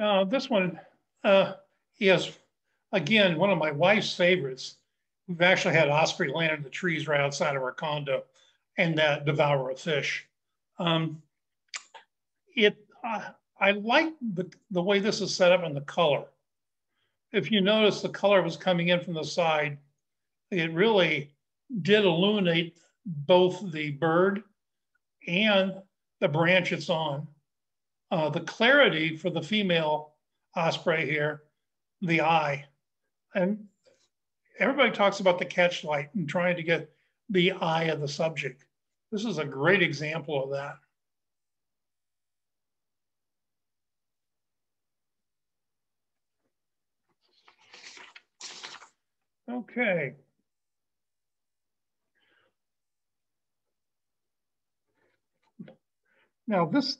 Uh, this one uh, is, again, one of my wife's favorites. We've actually had osprey land in the trees right outside of our condo and that devour a fish. Um, it, uh, I like the, the way this is set up and the color. If you notice the color was coming in from the side, it really did illuminate both the bird and the branch it's on. Uh, the clarity for the female osprey here, the eye. And everybody talks about the catch light and trying to get the eye of the subject. This is a great example of that. Okay. Now this,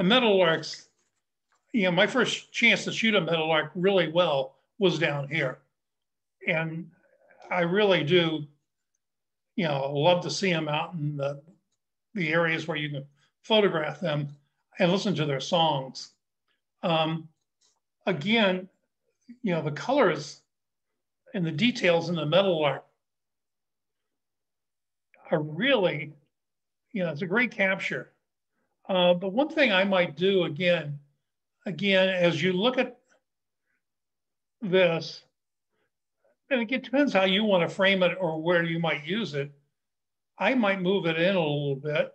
the meadowlarks, you know, my first chance to shoot a meadowlark really well was down here. And I really do, you know, love to see them out in the, the areas where you can photograph them and listen to their songs. Um, again, you know, the colors and the details in the meadowlark are really, you know, it's a great capture. Uh, but one thing I might do again, again, as you look at this, and it depends how you want to frame it or where you might use it. I might move it in a little bit.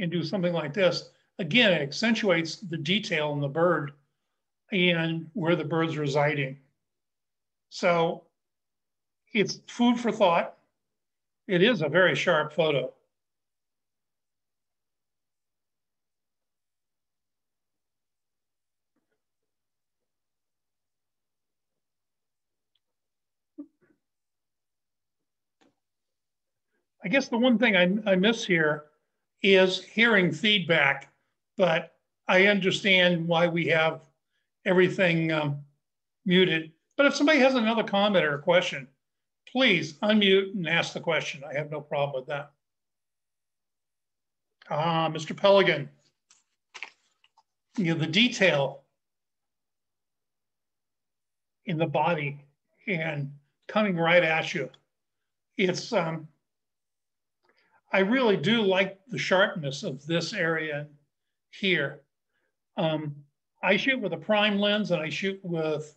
And do something like this. Again, it accentuates the detail in the bird and where the bird's residing. So it's food for thought. It is a very sharp photo. I guess the one thing I, I miss here is hearing feedback, but I understand why we have everything um, muted. But if somebody has another comment or a question, please unmute and ask the question. I have no problem with that. Ah, Mr. Pelican, you know, the detail in the body and coming right at you. It's, um, I really do like the sharpness of this area here. Um, I shoot with a prime lens and I shoot with,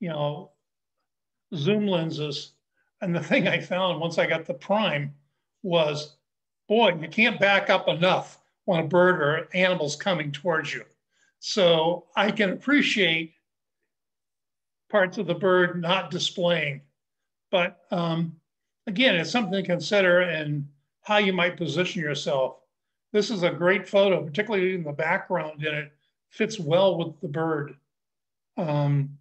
you know, zoom lenses. And the thing I found once I got the prime was, boy, you can't back up enough when a bird or animal's coming towards you. So I can appreciate parts of the bird not displaying. But um, again, it's something to consider and how you might position yourself. This is a great photo, particularly in the background in it, fits well with the bird. Um,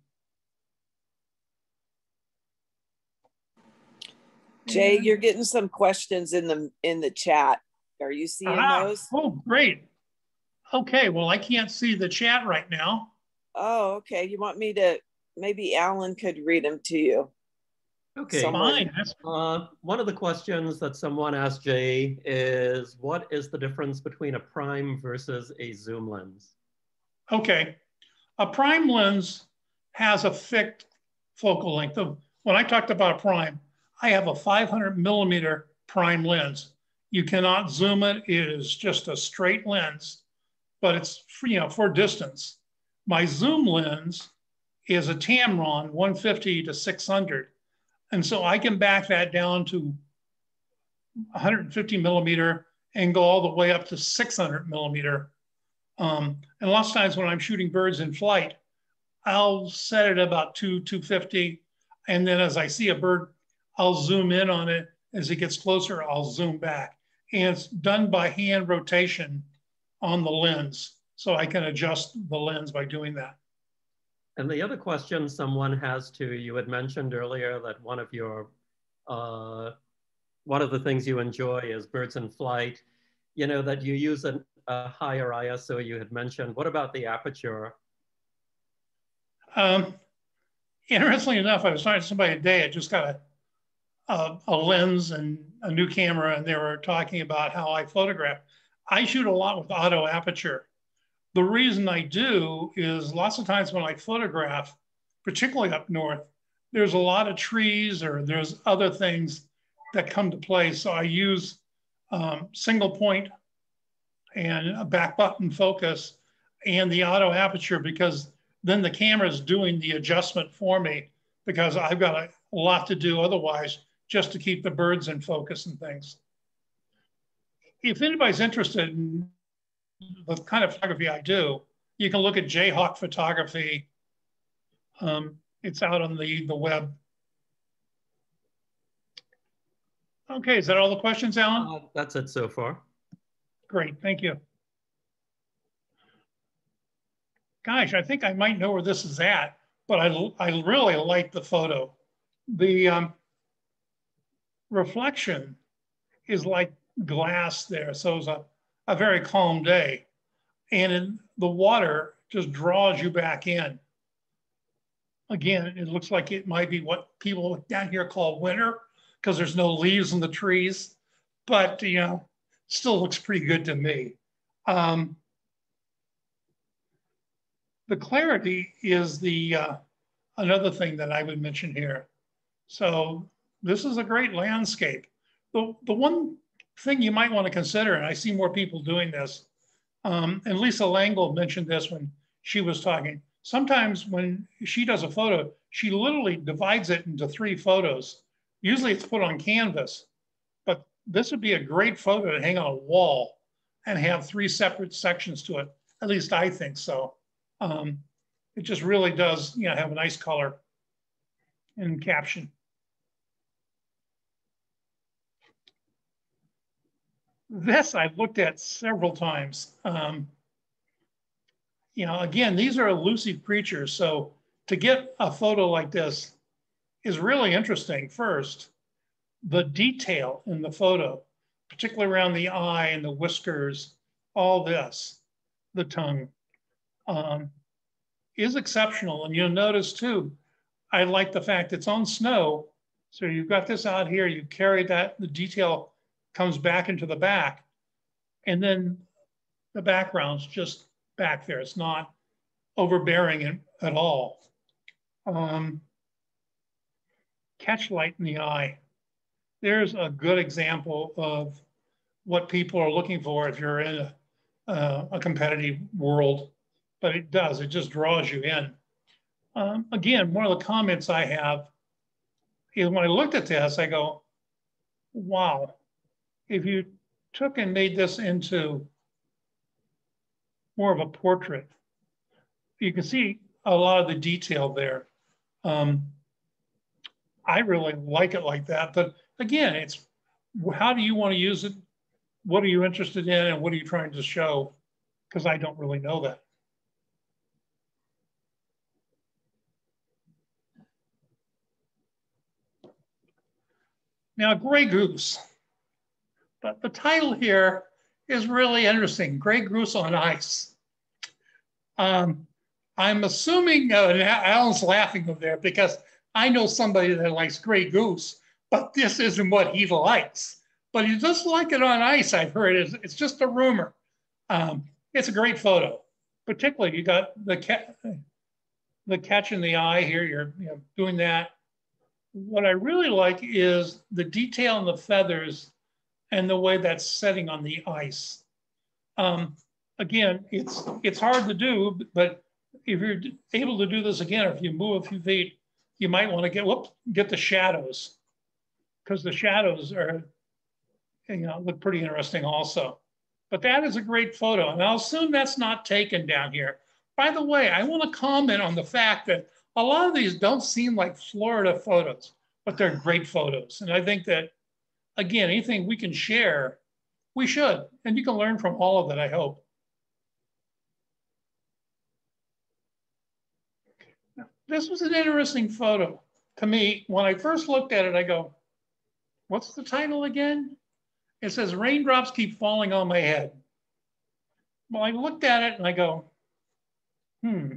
Jay, you're getting some questions in the in the chat. Are you seeing ah, those? Oh, great. Okay, well, I can't see the chat right now. Oh, okay. You want me to maybe Alan could read them to you. Okay, fine. Uh, one of the questions that someone asked Jay is, what is the difference between a prime versus a zoom lens? Okay, a prime lens has a fixed focal length. Of, when I talked about a prime, I have a 500 millimeter prime lens. You cannot zoom it. It is just a straight lens, but it's for, you know for distance. My zoom lens is a Tamron 150 to 600, and so I can back that down to 150 millimeter and go all the way up to 600 millimeter. Um, and lots of times when I'm shooting birds in flight, I'll set it about two 250, and then as I see a bird I'll zoom in on it. As it gets closer, I'll zoom back. And it's done by hand rotation on the lens. So I can adjust the lens by doing that. And the other question someone has too, you had mentioned earlier that one of your, uh, one of the things you enjoy is birds in flight, you know, that you use an, a higher ISO you had mentioned. What about the aperture? Um, interestingly enough, I was talking to somebody today, I just got a a, a lens and a new camera and they were talking about how I photograph. I shoot a lot with auto aperture. The reason I do is lots of times when I photograph, particularly up north, there's a lot of trees or there's other things that come to play. So I use um, single point and a back button focus and the auto aperture because then the camera is doing the adjustment for me because I've got a lot to do otherwise just to keep the birds in focus and things. If anybody's interested in the kind of photography I do, you can look at Jayhawk Photography. Um, it's out on the, the web. Okay, is that all the questions, Alan? Uh, that's it so far. Great, thank you. Gosh, I think I might know where this is at, but I, I really like the photo. The um, reflection is like glass there, so it's a, a very calm day. And the water just draws you back in again, it looks like it might be what people down here call winter because there's no leaves in the trees, but you know, still looks pretty good to me. Um, the clarity is the uh, another thing that I would mention here. So this is a great landscape. The, the one thing you might want to consider, and I see more people doing this, um, and Lisa Langell mentioned this when she was talking, sometimes when she does a photo, she literally divides it into three photos. Usually it's put on canvas, but this would be a great photo to hang on a wall and have three separate sections to it. At least I think so. Um, it just really does, you know, have a nice color and caption. This I've looked at several times. Um, you know, again, these are elusive creatures. So to get a photo like this is really interesting. First, the detail in the photo, particularly around the eye and the whiskers, all this, the tongue, um, is exceptional. And you'll notice too, I like the fact it's on snow. So you've got this out here, you carry that, the detail comes back into the back. And then the background's just back there. It's not overbearing at all. Um, catch light in the eye. There's a good example of what people are looking for if you're in a, uh, a competitive world, but it does, it just draws you in. Um, again, one of the comments I have is when I looked at this, I go, wow, if you took and made this into more of a portrait. You can see a lot of the detail there. Um, I really like it like that. But again, it's how do you want to use it? What are you interested in and what are you trying to show? Because I don't really know that. Now, Gray Goose. But the title here is really interesting. Gray goose on ice. Um, I'm assuming, uh, Alan's laughing over there because I know somebody that likes gray goose, but this isn't what he likes. But he does like it on ice, I've heard. It's, it's just a rumor. Um, it's a great photo. Particularly, you got the, cat, the catch in the eye here, you're you know, doing that. What I really like is the detail in the feathers and the way that's setting on the ice. Um, again, it's it's hard to do, but if you're able to do this again, if you move a few feet, you might want to get whoop, get the shadows because the shadows are you know look pretty interesting also. But that is a great photo, and I'll assume that's not taken down here. By the way, I want to comment on the fact that a lot of these don't seem like Florida photos, but they're great photos, and I think that again, anything we can share, we should. And you can learn from all of that, I hope. This was an interesting photo to me. When I first looked at it, I go, what's the title again? It says, raindrops keep falling on my head. Well, I looked at it and I go, hmm.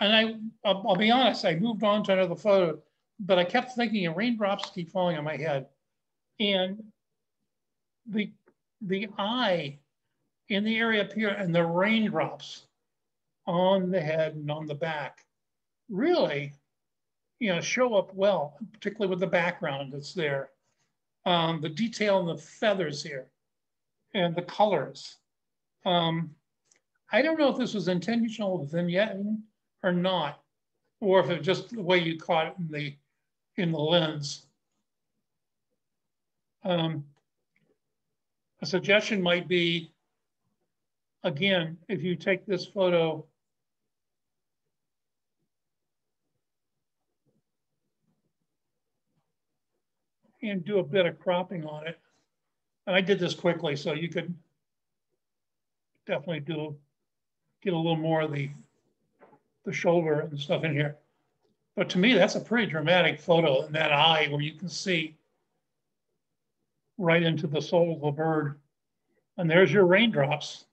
And I, I'll, I'll be honest, I moved on to another photo but I kept thinking, raindrops keep falling on my head. And the, the eye in the area up here and the raindrops on the head and on the back really, you know, show up well, particularly with the background that's there. Um, the detail in the feathers here and the colors. Um, I don't know if this was intentional vignetting or not, or if it just the way you caught it in the in the lens. Um, a suggestion might be, again, if you take this photo and do a bit of cropping on it. And I did this quickly, so you could definitely do get a little more of the the shoulder and stuff in here. But to me, that's a pretty dramatic photo in that eye where you can see right into the soul of the bird. And there's your raindrops.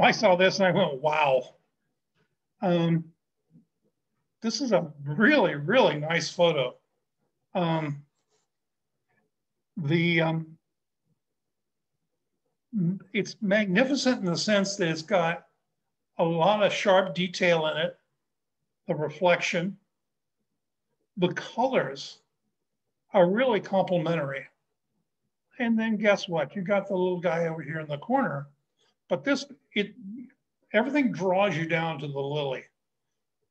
I saw this and I went, wow. Um, this is a really, really nice photo. Um, the um, it's magnificent in the sense that it's got a lot of sharp detail in it, the reflection, the colors are really complementary. And then guess what? You got the little guy over here in the corner but this, it, everything draws you down to the lily,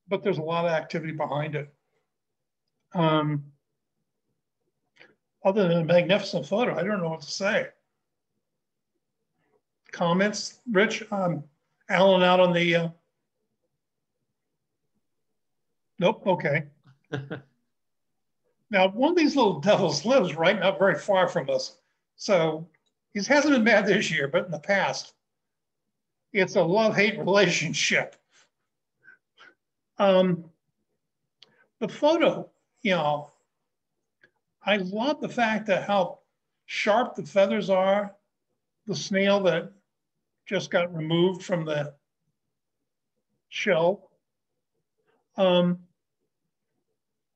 but there's a lot of activity behind it. Um, other than a magnificent photo, I don't know what to say. Comments, Rich? Um, Alan out on the, uh... nope, okay. now, one of these little devils lives right not very far from us. So he hasn't been bad this year, but in the past, it's a love-hate relationship. Um, the photo, you know, I love the fact that how sharp the feathers are, the snail that just got removed from the shell. Um,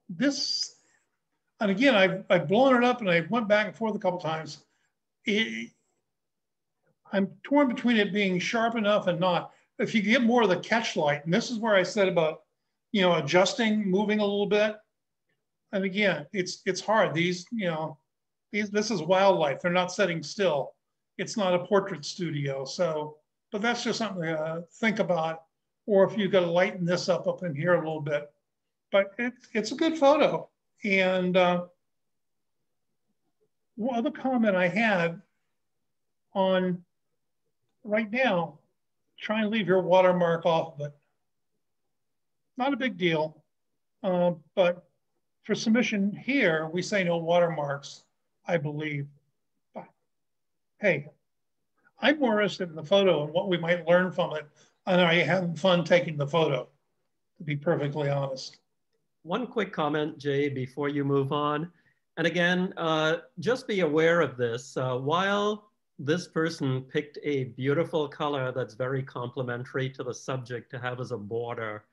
this, and again, I've, I've blown it up and I went back and forth a couple times. It, I'm torn between it being sharp enough and not. If you get more of the catch light, and this is where I said about, you know, adjusting, moving a little bit. And again, it's it's hard. These, you know, these this is wildlife. They're not sitting still. It's not a portrait studio. So, but that's just something to uh, think about. Or if you to lighten this up up in here a little bit. But it, it's a good photo. And uh, one other comment I had on right now, try and leave your watermark off of it. Not a big deal, uh, but for submission here, we say no watermarks, I believe. But hey, I'm more interested in the photo and what we might learn from it. And are you having fun taking the photo, to be perfectly honest. One quick comment, Jay, before you move on. And again, uh, just be aware of this. Uh, while this person picked a beautiful color that's very complementary to the subject to have as a border.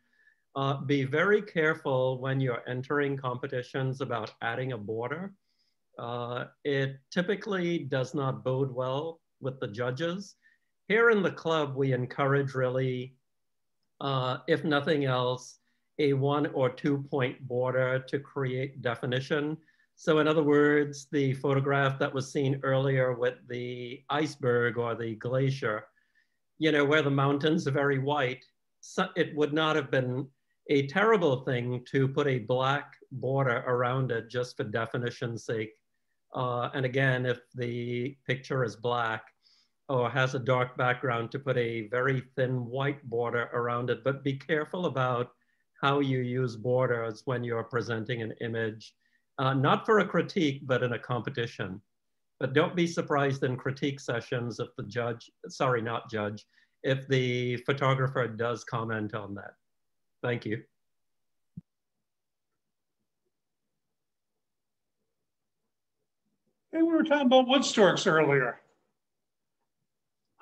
Uh, be very careful when you're entering competitions about adding a border. Uh, it typically does not bode well with the judges. Here in the club, we encourage really, uh, if nothing else, a one or two point border to create definition so in other words, the photograph that was seen earlier with the iceberg or the glacier, you know, where the mountains are very white, so it would not have been a terrible thing to put a black border around it just for definition's sake. Uh, and again, if the picture is black or has a dark background to put a very thin white border around it, but be careful about how you use borders when you're presenting an image uh, not for a critique, but in a competition. But don't be surprised in critique sessions if the judge, sorry, not judge, if the photographer does comment on that. Thank you. Hey, we were talking about wood storks earlier.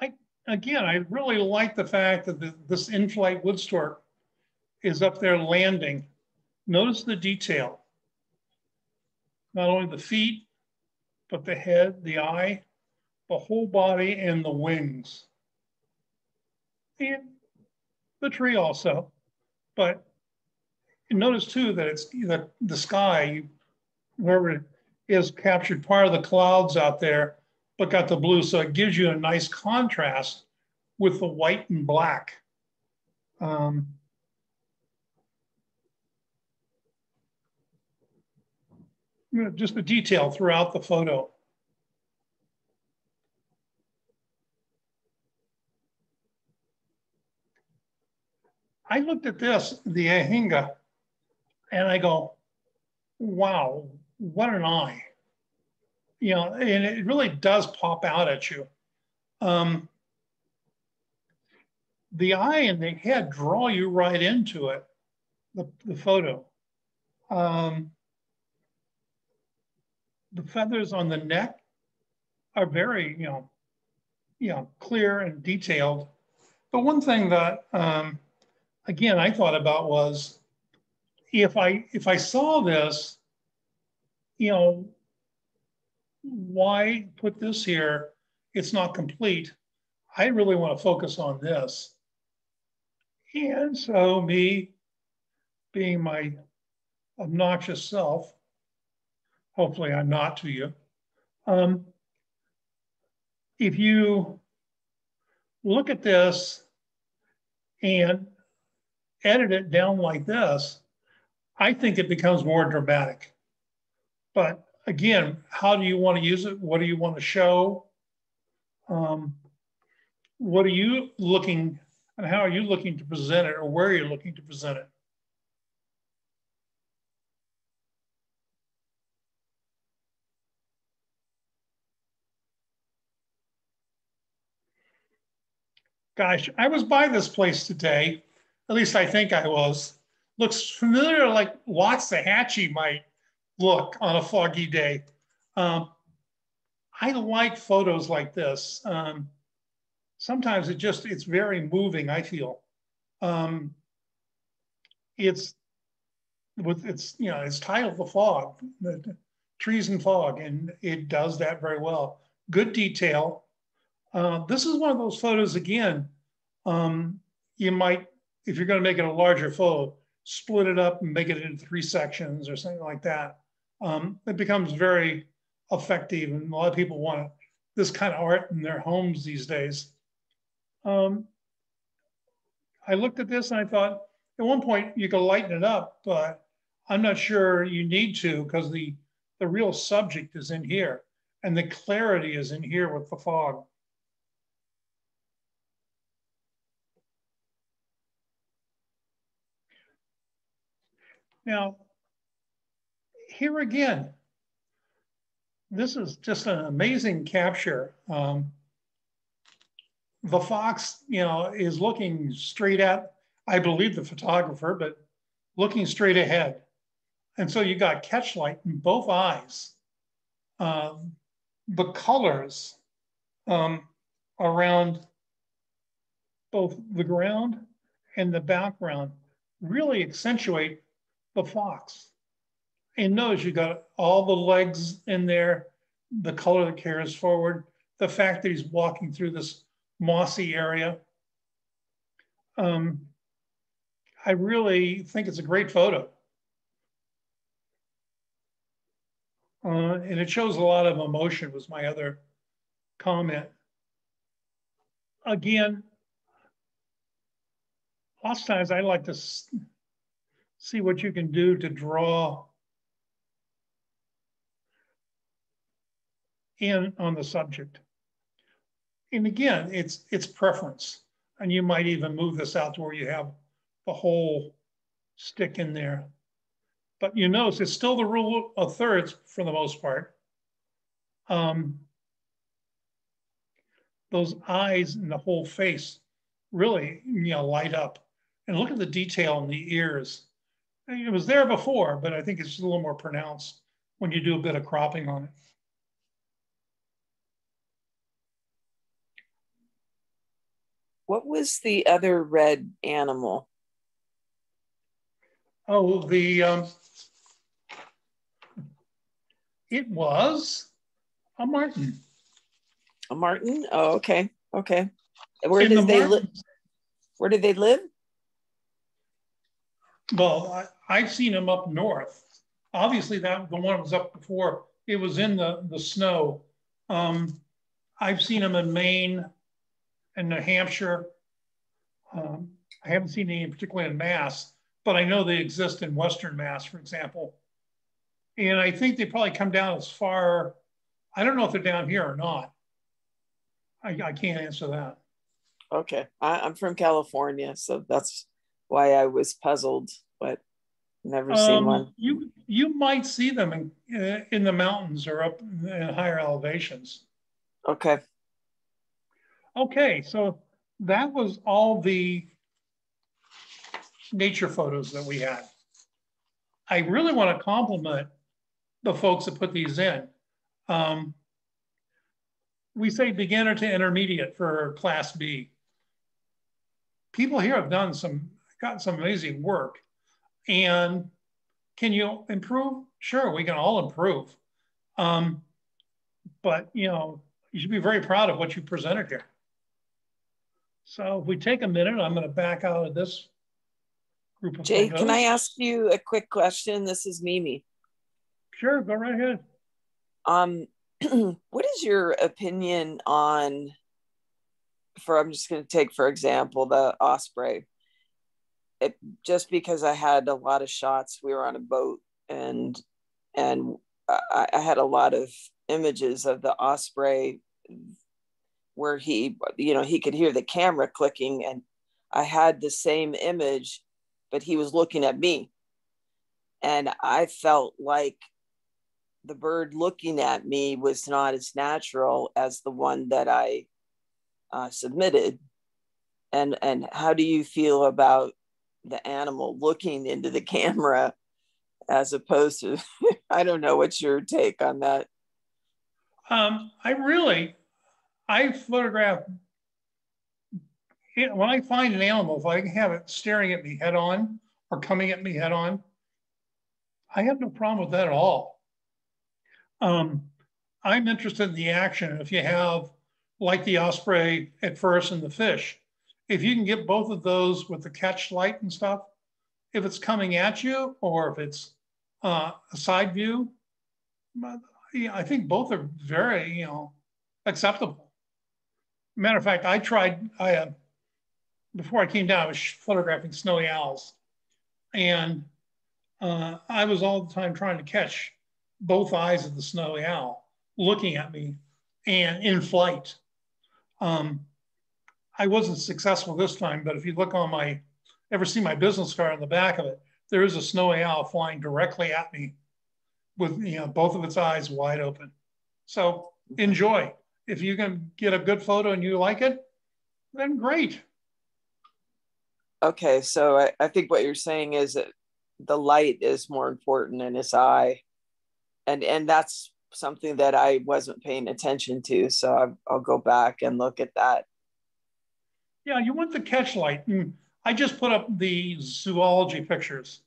I again, I really like the fact that the, this in-flight wood stork is up there landing. Notice the detail. Not only the feet, but the head, the eye, the whole body, and the wings. And the tree also. But notice too that it's that the sky, wherever it is captured part of the clouds out there, but got the blue. So it gives you a nice contrast with the white and black. Um, just the detail throughout the photo. I looked at this, the Anhinga, and I go, wow, what an eye. You know, and it really does pop out at you. Um, the eye and the head draw you right into it, the, the photo. Um, the feathers on the neck are very, you know, you know, clear and detailed. But one thing that, um, again, I thought about was if I if I saw this, you know, why put this here? It's not complete. I really want to focus on this. And so me being my obnoxious self, hopefully I'm not to you. Um, if you look at this and edit it down like this, I think it becomes more dramatic. But again, how do you want to use it? What do you want to show? Um, what are you looking and how are you looking to present it or where are you looking to present it? Gosh, I was by this place today. At least I think I was. Looks familiar like Wakodahatchee might look on a foggy day. Um, I like photos like this. Um, sometimes it just, it's very moving, I feel. Um, it's, with it's, you know, it's titled The Fog, the Trees and Fog, and it does that very well. Good detail, uh, this is one of those photos again. Um, you might, if you're going to make it a larger photo, split it up and make it into three sections or something like that. Um, it becomes very effective, and a lot of people want this kind of art in their homes these days. Um, I looked at this and I thought, at one point you could lighten it up, but I'm not sure you need to because the the real subject is in here and the clarity is in here with the fog. Now, here again, this is just an amazing capture. Um, the fox, you know, is looking straight at, I believe the photographer, but looking straight ahead. And so you got catchlight in both eyes. Um, the colors um, around both the ground and the background really accentuate the fox. And notice you got all the legs in there, the color that carries forward, the fact that he's walking through this mossy area. Um, I really think it's a great photo. Uh, and it shows a lot of emotion was my other comment. Again, oftentimes I like to see what you can do to draw in on the subject. And again, it's it's preference. And you might even move this out to where you have the whole stick in there. But you notice it's still the rule of thirds for the most part. Um, those eyes and the whole face really, you know, light up. And look at the detail in the ears. It was there before, but I think it's a little more pronounced when you do a bit of cropping on it. What was the other red animal? Oh, the um, it was a marten. A marten? Oh, okay, okay. Where did the they live? Where did they live? Well, I, have seen them up north. Obviously, that the one was up before. It was in the the snow. Um, I've seen them in Maine and New Hampshire. Um, I haven't seen any particularly in Mass, but I know they exist in Western Mass, for example. And I think they probably come down as far, I don't know if they're down here or not. I, I can't answer that. Okay. I, am from California, so that's why I was puzzled, but never um, seen one. You you might see them in, uh, in the mountains or up in higher elevations. Okay. Okay, so that was all the nature photos that we had. I really want to compliment the folks that put these in. Um, we say beginner to intermediate for class B. People here have done some, got some amazing work. And can you improve? Sure, we can all improve. Um, but, you know, you should be very proud of what you presented here. So if we take a minute, I'm going to back out of this group of Jay, can I ask you a quick question? This is Mimi. Sure, go right ahead. Um, what is your opinion on, for I'm just going to take, for example, the Osprey? It, just because I had a lot of shots, we were on a boat and and I, I had a lot of images of the Osprey where he, you know, he could hear the camera clicking and I had the same image, but he was looking at me. And I felt like the bird looking at me was not as natural as the one that I uh, submitted. And, and how do you feel about the animal looking into the camera as opposed to, I don't know, what's your take on that? Um, I really, I photograph when I find an animal, if I have it staring at me head on or coming at me head on, I have no problem with that at all. Um, I'm interested in the action. If you have, like the osprey at first and the fish, if you can get both of those with the catch light and stuff, if it's coming at you or if it's uh, a side view, I think both are very, you know, acceptable. Matter of fact, I tried, I, uh, before I came down, I was photographing snowy owls. And uh, I was all the time trying to catch both eyes of the snowy owl looking at me and in flight. Um, I wasn't successful this time, but if you look on my, ever see my business card on the back of it, there is a snowy owl flying directly at me with you know both of its eyes wide open. So enjoy if you can get a good photo and you like it, then great. Okay, so I, I think what you're saying is that the light is more important in his eye, and and that's something that I wasn't paying attention to. So I'll, I'll go back and look at that. Yeah, you want the catch light. And I just put up the zoology pictures,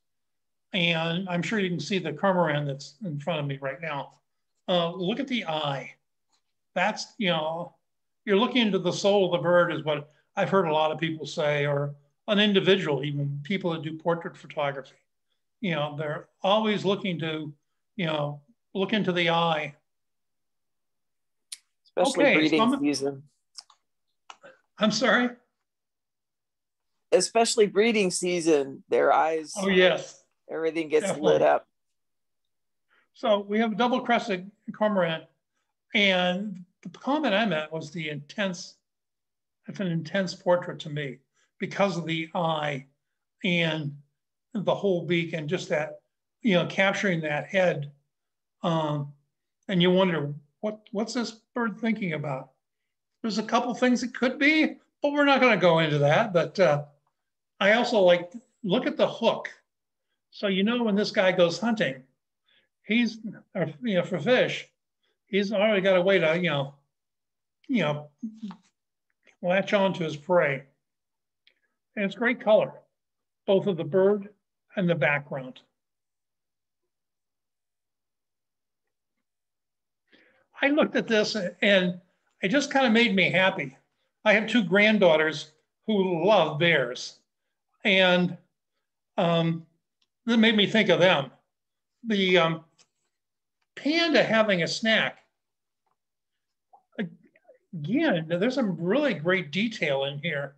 and I'm sure you can see the cormorant that's in front of me right now. Uh, look at the eye that's, you know, you're looking into the soul of the bird is what I've heard a lot of people say, or an individual, even people that do portrait photography. You know, they're always looking to, you know, look into the eye. Especially okay, breeding so season. I'm sorry? Especially breeding season, their eyes. Oh, yes. Everything gets Definitely. lit up. So we have a double crested cormorant and the comment I meant was the intense, it's an intense portrait to me because of the eye and the whole beak and just that, you know, capturing that head. Um, and you wonder, what what's this bird thinking about? There's a couple things it could be, but we're not going to go into that. But uh, I also like look at the hook. So you know when this guy goes hunting, he's or, you know for fish, he's already got a way to you know, you know, latch on to his prey. And it's great color, both of the bird and the background. I looked at this and it just kind of made me happy. I have two granddaughters who love bears. And um, that made me think of them. The um, panda having a snack. Again, there's some really great detail in here.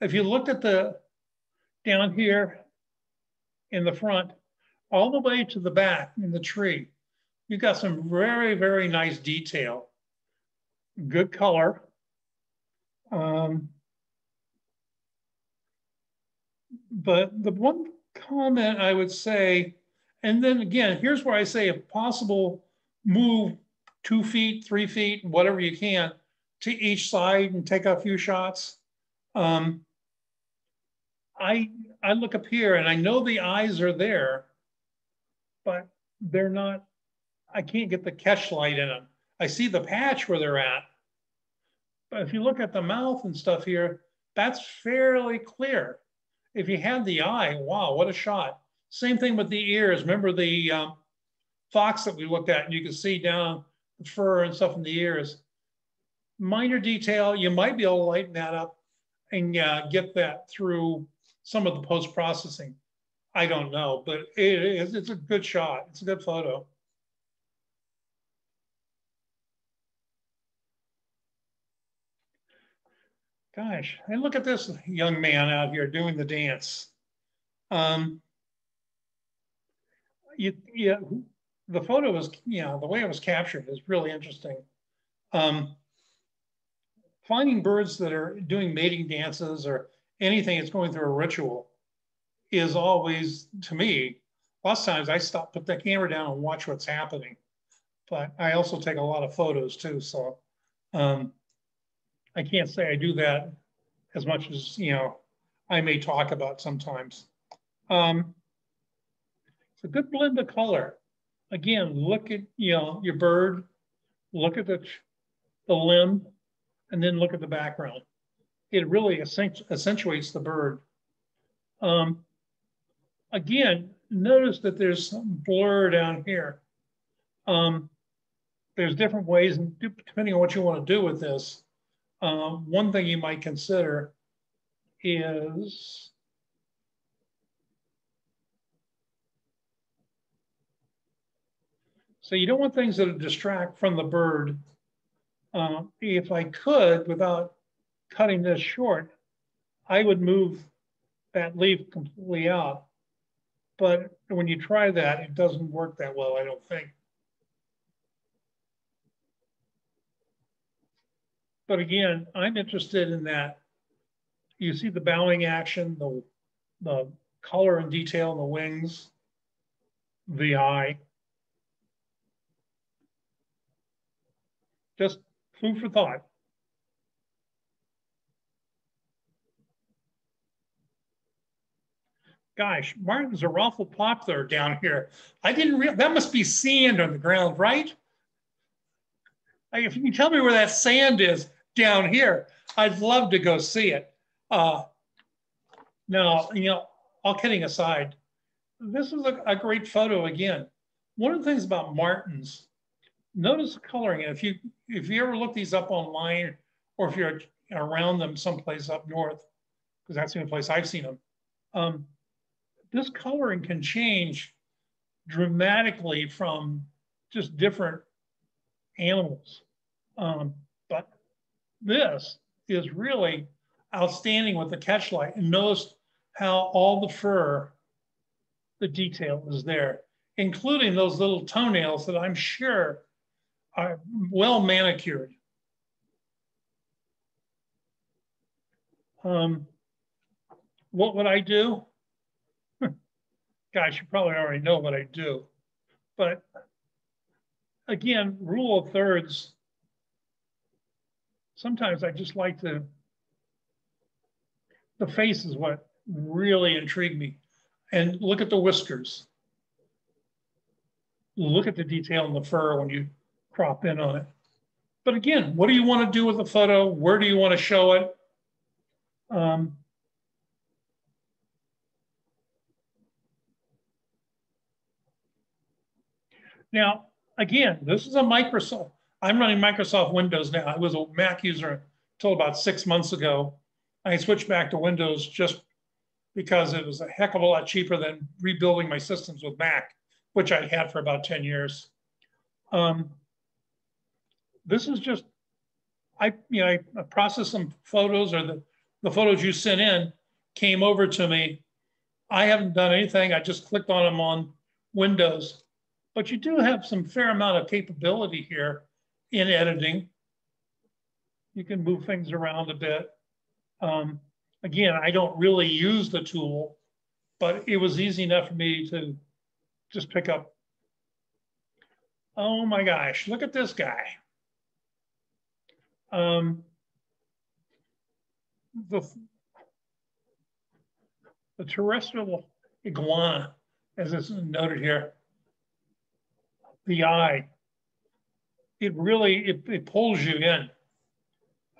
If you looked at the down here in the front, all the way to the back in the tree, you got some very, very nice detail. Good color. Um, but the one comment I would say, and then again, here's where I say if possible, move two feet, three feet, whatever you can to each side and take a few shots. Um, I, I look up here and I know the eyes are there, but they're not, I can't get the catch light in them. I see the patch where they're at, but if you look at the mouth and stuff here, that's fairly clear. If you had the eye, wow, what a shot. Same thing with the ears. Remember the um, fox that we looked at and you can see down the fur and stuff in the ears. Minor detail, you might be able to lighten that up and uh, get that through some of the post-processing. I don't know, but it is, it's a good shot. It's a good photo. Gosh, and look at this young man out here doing the dance. Um, you, you, the photo was, you know, the way it was captured is really interesting. Um, finding birds that are doing mating dances or anything that's going through a ritual is always, to me, lots of times I stop, put the camera down and watch what's happening. But I also take a lot of photos too. So um, I can't say I do that as much as, you know, I may talk about sometimes. Um, it's a good blend of color. Again, look at, you know, your bird, look at the, the limb, and then look at the background. It really accentuates the bird. Um, again, notice that there's some blur down here. Um, there's different ways, and depending on what you want to do with this, um, one thing you might consider is so you don't want things that distract from the bird. Uh, if I could, without cutting this short, I would move that leaf completely out. But when you try that, it doesn't work that well, I don't think. But again, I'm interested in that. You see the bowing action, the, the color and detail in the wings, the eye. Just food for thought. Gosh, Martens are awful popular down here. I didn't realize, that must be sand on the ground, right? If you can tell me where that sand is, down here. I'd love to go see it. Uh, now, you know, all kidding aside, this is a, a, great photo again. One of the things about Martens, notice the coloring. if you if you ever look these up online, or if you're around them someplace up north, because that's the only place I've seen them, um, this coloring can change dramatically from just different animals. Um, but this is really outstanding with the catchlight. And notice how all the fur, the detail is there, including those little toenails that I'm sure are well manicured. Um, what would I do? Gosh, you probably already know what I do. But again, rule of thirds sometimes I just like to the face is what really intrigued me. And look at the whiskers. Look at the detail in the fur when you crop in on it. But again, what do you want to do with the photo? Where do you want to show it? Um, now, again, this is a Microsoft. I'm running Microsoft Windows now. I was a Mac user until about six months ago. I switched back to Windows just because it was a heck of a lot cheaper than rebuilding my systems with Mac, which I had for about 10 years. Um, this is just, I, you know, I processed some photos or the, the photos you sent in came over to me. I haven't done anything. I just clicked on them on Windows, but you do have some fair amount of capability here in editing. You can move things around a bit. Um, again, I don't really use the tool, but it was easy enough for me to just pick up. Oh my gosh, look at this guy. Um, the, the terrestrial iguana, as is noted here, the eye, it really, it, it pulls you in.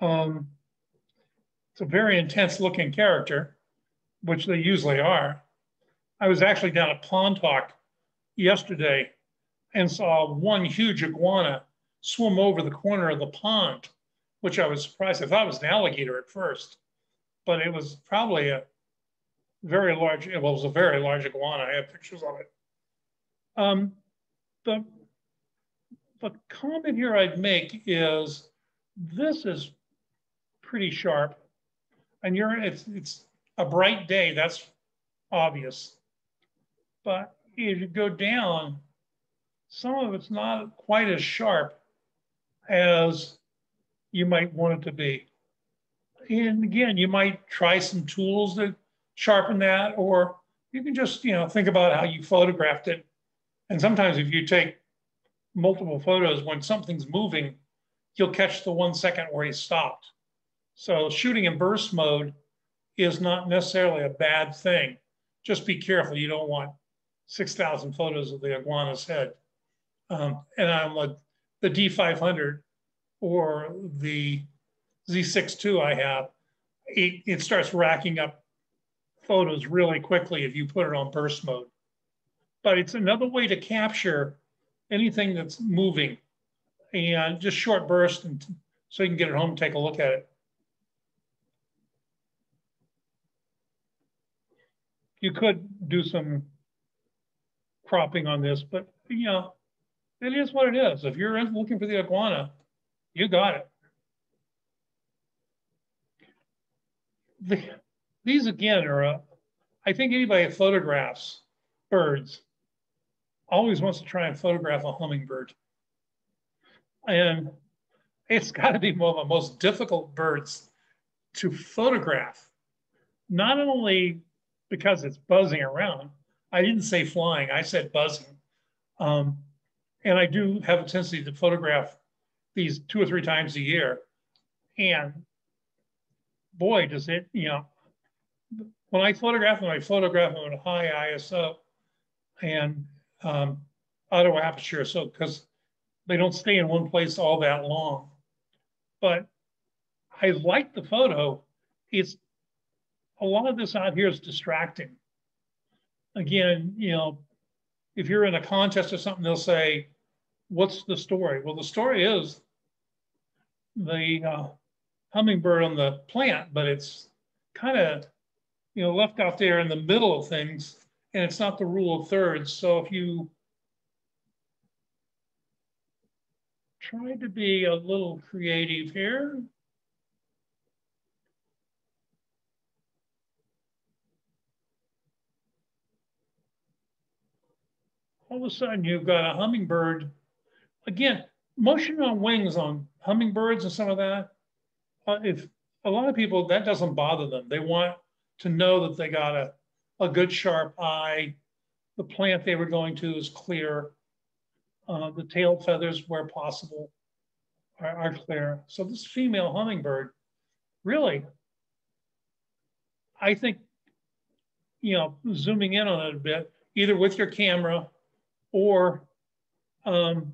Um, it's a very intense looking character, which they usually are. I was actually down at Pontotoc yesterday and saw one huge iguana swim over the corner of the pond, which I was surprised. I thought it was an alligator at first, but it was probably a very large, well, it was a very large iguana. I have pictures of it. Um, the, the comment here I'd make is this is pretty sharp and you're it's it's a bright day. That's obvious. But if you go down, some of it's not quite as sharp as you might want it to be. And again, you might try some tools that sharpen that, or you can just, you know, think about how you photographed it. And sometimes if you take multiple photos, when something's moving, you'll catch the one second where he stopped. So shooting in burst mode is not necessarily a bad thing. Just be careful. You don't want 6,000 photos of the iguana's head. Um, and on like the D500 or the Z6 II I have, it, it starts racking up photos really quickly if you put it on burst mode. But it's another way to capture anything that's moving and just short burst and so you can get it home and take a look at it. you could do some cropping on this, but you know, it is what it is. If you're looking for the iguana, you got it. The, these again are, uh, I think anybody that photographs birds always wants to try and photograph a hummingbird. And it's got to be one of the most difficult birds to photograph. Not only because it's buzzing around. I didn't say flying, I said buzzing. Um, and I do have a tendency to photograph these two or three times a year. And boy, does it, you know, when I photograph them, I photograph them at high ISO and um, auto aperture. So, because they don't stay in one place all that long. But I like the photo. It's a lot of this out here is distracting. Again, you know, if you're in a contest or something, they'll say, what's the story? Well, the story is the uh, hummingbird on the plant, but it's kind of, you know, left out there in the middle of things and it's not the rule of thirds. So if you try to be a little creative here, all of a sudden you've got a hummingbird. Again, motion on wings on hummingbirds and some of that. Uh, if a lot of people, that doesn't bother them. They want to know that they got a, a good sharp eye. The plant they were going to is clear. Uh, the tail feathers, where possible, are, are clear. So this female hummingbird, really, I think, you know, zooming in on it a bit, either with your camera or um,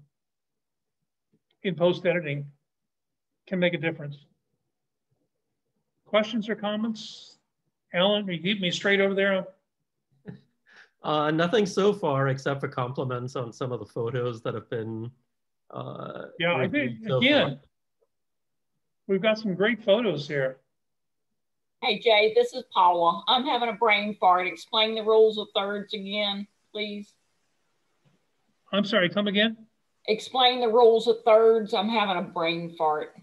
in post editing can make a difference. Questions or comments? Alan, you keep me straight over there? Uh, nothing so far except for compliments on some of the photos that have been. Uh, yeah, I think, so again, far. we've got some great photos here. Hey, Jay, this is Paula. I'm having a brain fart. Explain the rules of thirds again, please. I'm sorry, come again? Explain the rules of thirds. I'm having a brain fart.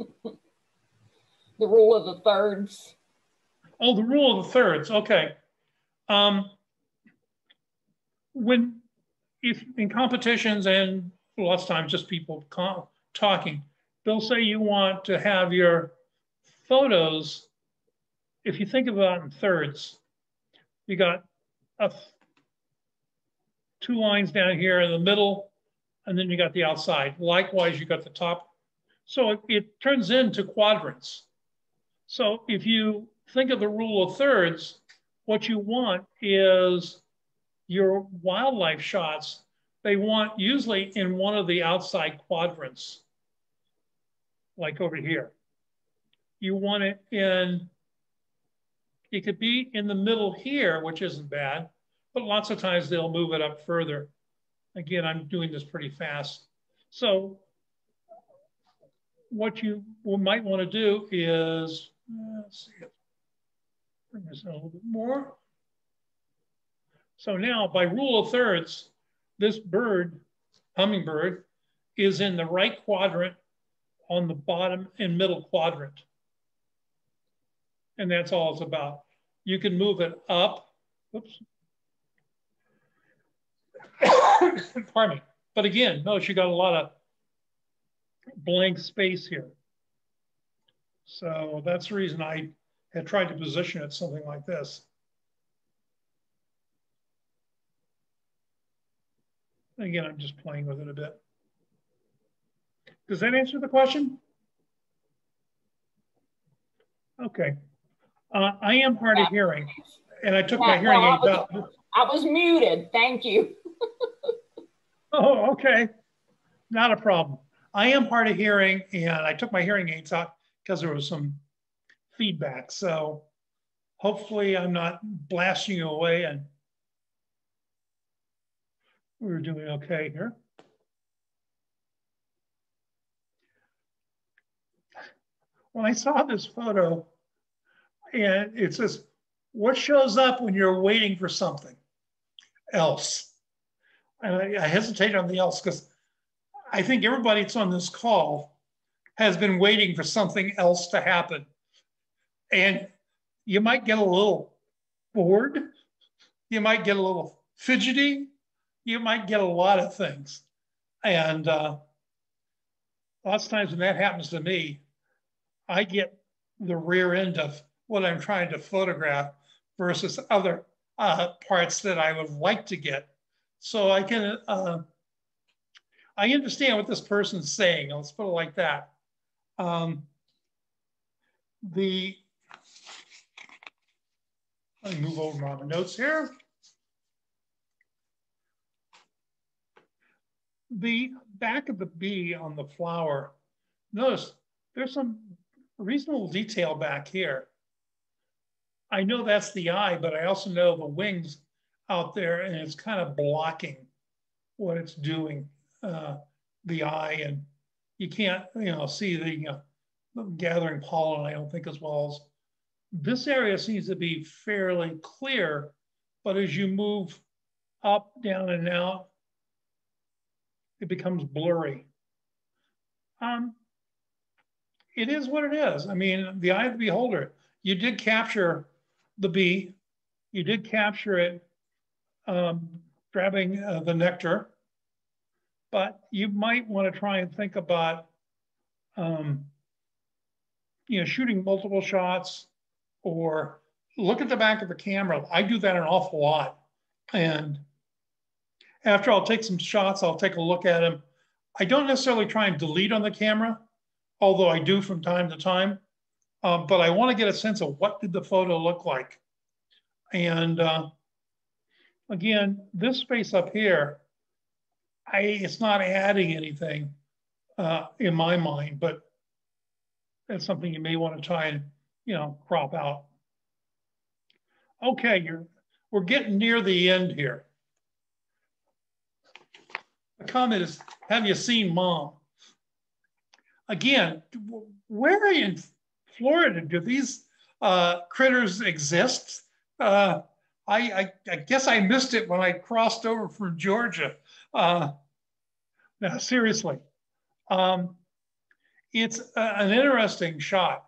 the rule of the thirds. Oh, the rule of the thirds. Okay. Um, when, if in competitions and lots of times just people talking, they'll say you want to have your photos, if you think about in thirds, you got a, two lines down here in the middle, and then you got the outside. Likewise, you got the top. So it, it turns into quadrants. So if you think of the rule of thirds, what you want is your wildlife shots, they want usually in one of the outside quadrants, like over here you want it in, it could be in the middle here, which isn't bad, but lots of times they'll move it up further. Again, I'm doing this pretty fast. So what you might want to do is, let's see, bring this in a little bit more. So now by rule of thirds, this bird, hummingbird, is in the right quadrant on the bottom and middle quadrant and that's all it's about. You can move it up. Oops. Pardon me. But again, notice you got a lot of blank space here. So that's the reason I had tried to position it something like this. Again, I'm just playing with it a bit. Does that answer the question? Okay. Uh, I am hard of hearing, and I took yeah, my hearing well, aids out. I was muted. Thank you. oh, okay. Not a problem. I am hard of hearing, and I took my hearing aids out because there was some feedback. So hopefully I'm not blasting you away and we're doing okay here. When I saw this photo, and it says, what shows up when you're waiting for something else? And I, I hesitate on the else because I think everybody that's on this call has been waiting for something else to happen. And you might get a little bored. You might get a little fidgety. You might get a lot of things. And uh, lots of times when that happens to me, I get the rear end of what I'm trying to photograph versus other uh, parts that I would like to get. So I can, uh, I understand what this person's saying. Let's put it like that. Um, the, let me move over the notes here. The back of the bee on the flower, notice there's some reasonable detail back here. I know that's the eye, but I also know the wings out there and it's kind of blocking what it's doing, uh, the eye. And you can't, you know, see the uh, gathering pollen, I don't think, as well as this area seems to be fairly clear, but as you move up, down, and out, it becomes blurry. Um, it is what it is. I mean, the eye of the beholder. You did capture the bee. You did capture it um, grabbing uh, the nectar, but you might want to try and think about, um, you know, shooting multiple shots or look at the back of the camera. I do that an awful lot. And after I'll take some shots, I'll take a look at them. I don't necessarily try and delete on the camera, although I do from time to time. Um, but I want to get a sense of what did the photo look like. And uh, again, this space up here, I, it's not adding anything uh, in my mind, but that's something you may want to try and, you know, crop out. Okay, you're, we're getting near the end here. The comment is, have you seen mom? Again, where in Florida do these uh, critters exist? Uh, I, I, I, guess I missed it when I crossed over from Georgia. Uh, now, seriously, um, it's a, an interesting shot.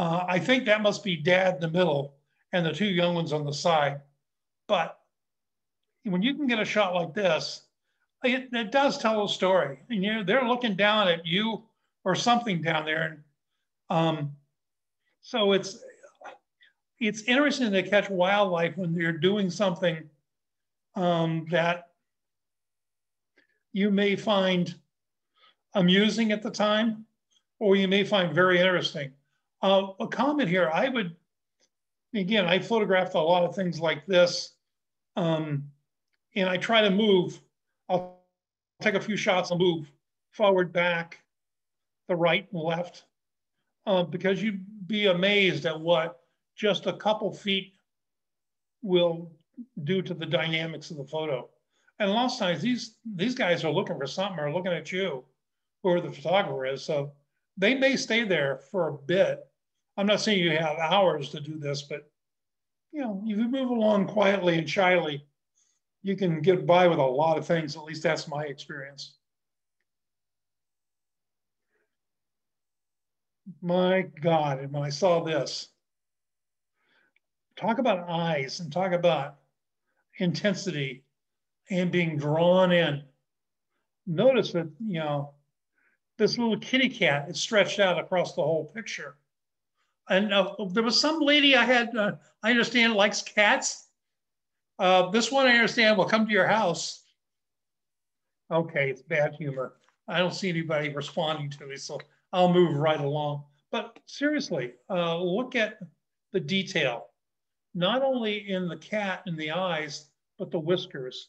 Uh, I think that must be dad in the middle and the two young ones on the side. But when you can get a shot like this, it, it does tell a story. And you know, they're looking down at you or something down there. And um, so it's it's interesting to catch wildlife when they're doing something um, that you may find amusing at the time, or you may find very interesting. Uh, a comment here, I would, again, I photographed a lot of things like this, um, and I try to move. I'll take a few shots and move forward, back, the right and left, uh, because you'd be amazed at what just a couple feet will do to the dynamics of the photo. And lots of times these these guys are looking for something or looking at you, whoever the photographer is. So they may stay there for a bit. I'm not saying you have hours to do this, but you know, if you move along quietly and shyly, you can get by with a lot of things. At least that's my experience. My God, and when I saw this, talk about eyes and talk about intensity and being drawn in. Notice that, you know, this little kitty cat is stretched out across the whole picture. And uh, there was some lady I had, uh, I understand, likes cats. Uh, this one I understand will come to your house. Okay, it's bad humor. I don't see anybody responding to me, so I'll move right along. But seriously, uh, look at the detail not only in the cat and the eyes, but the whiskers,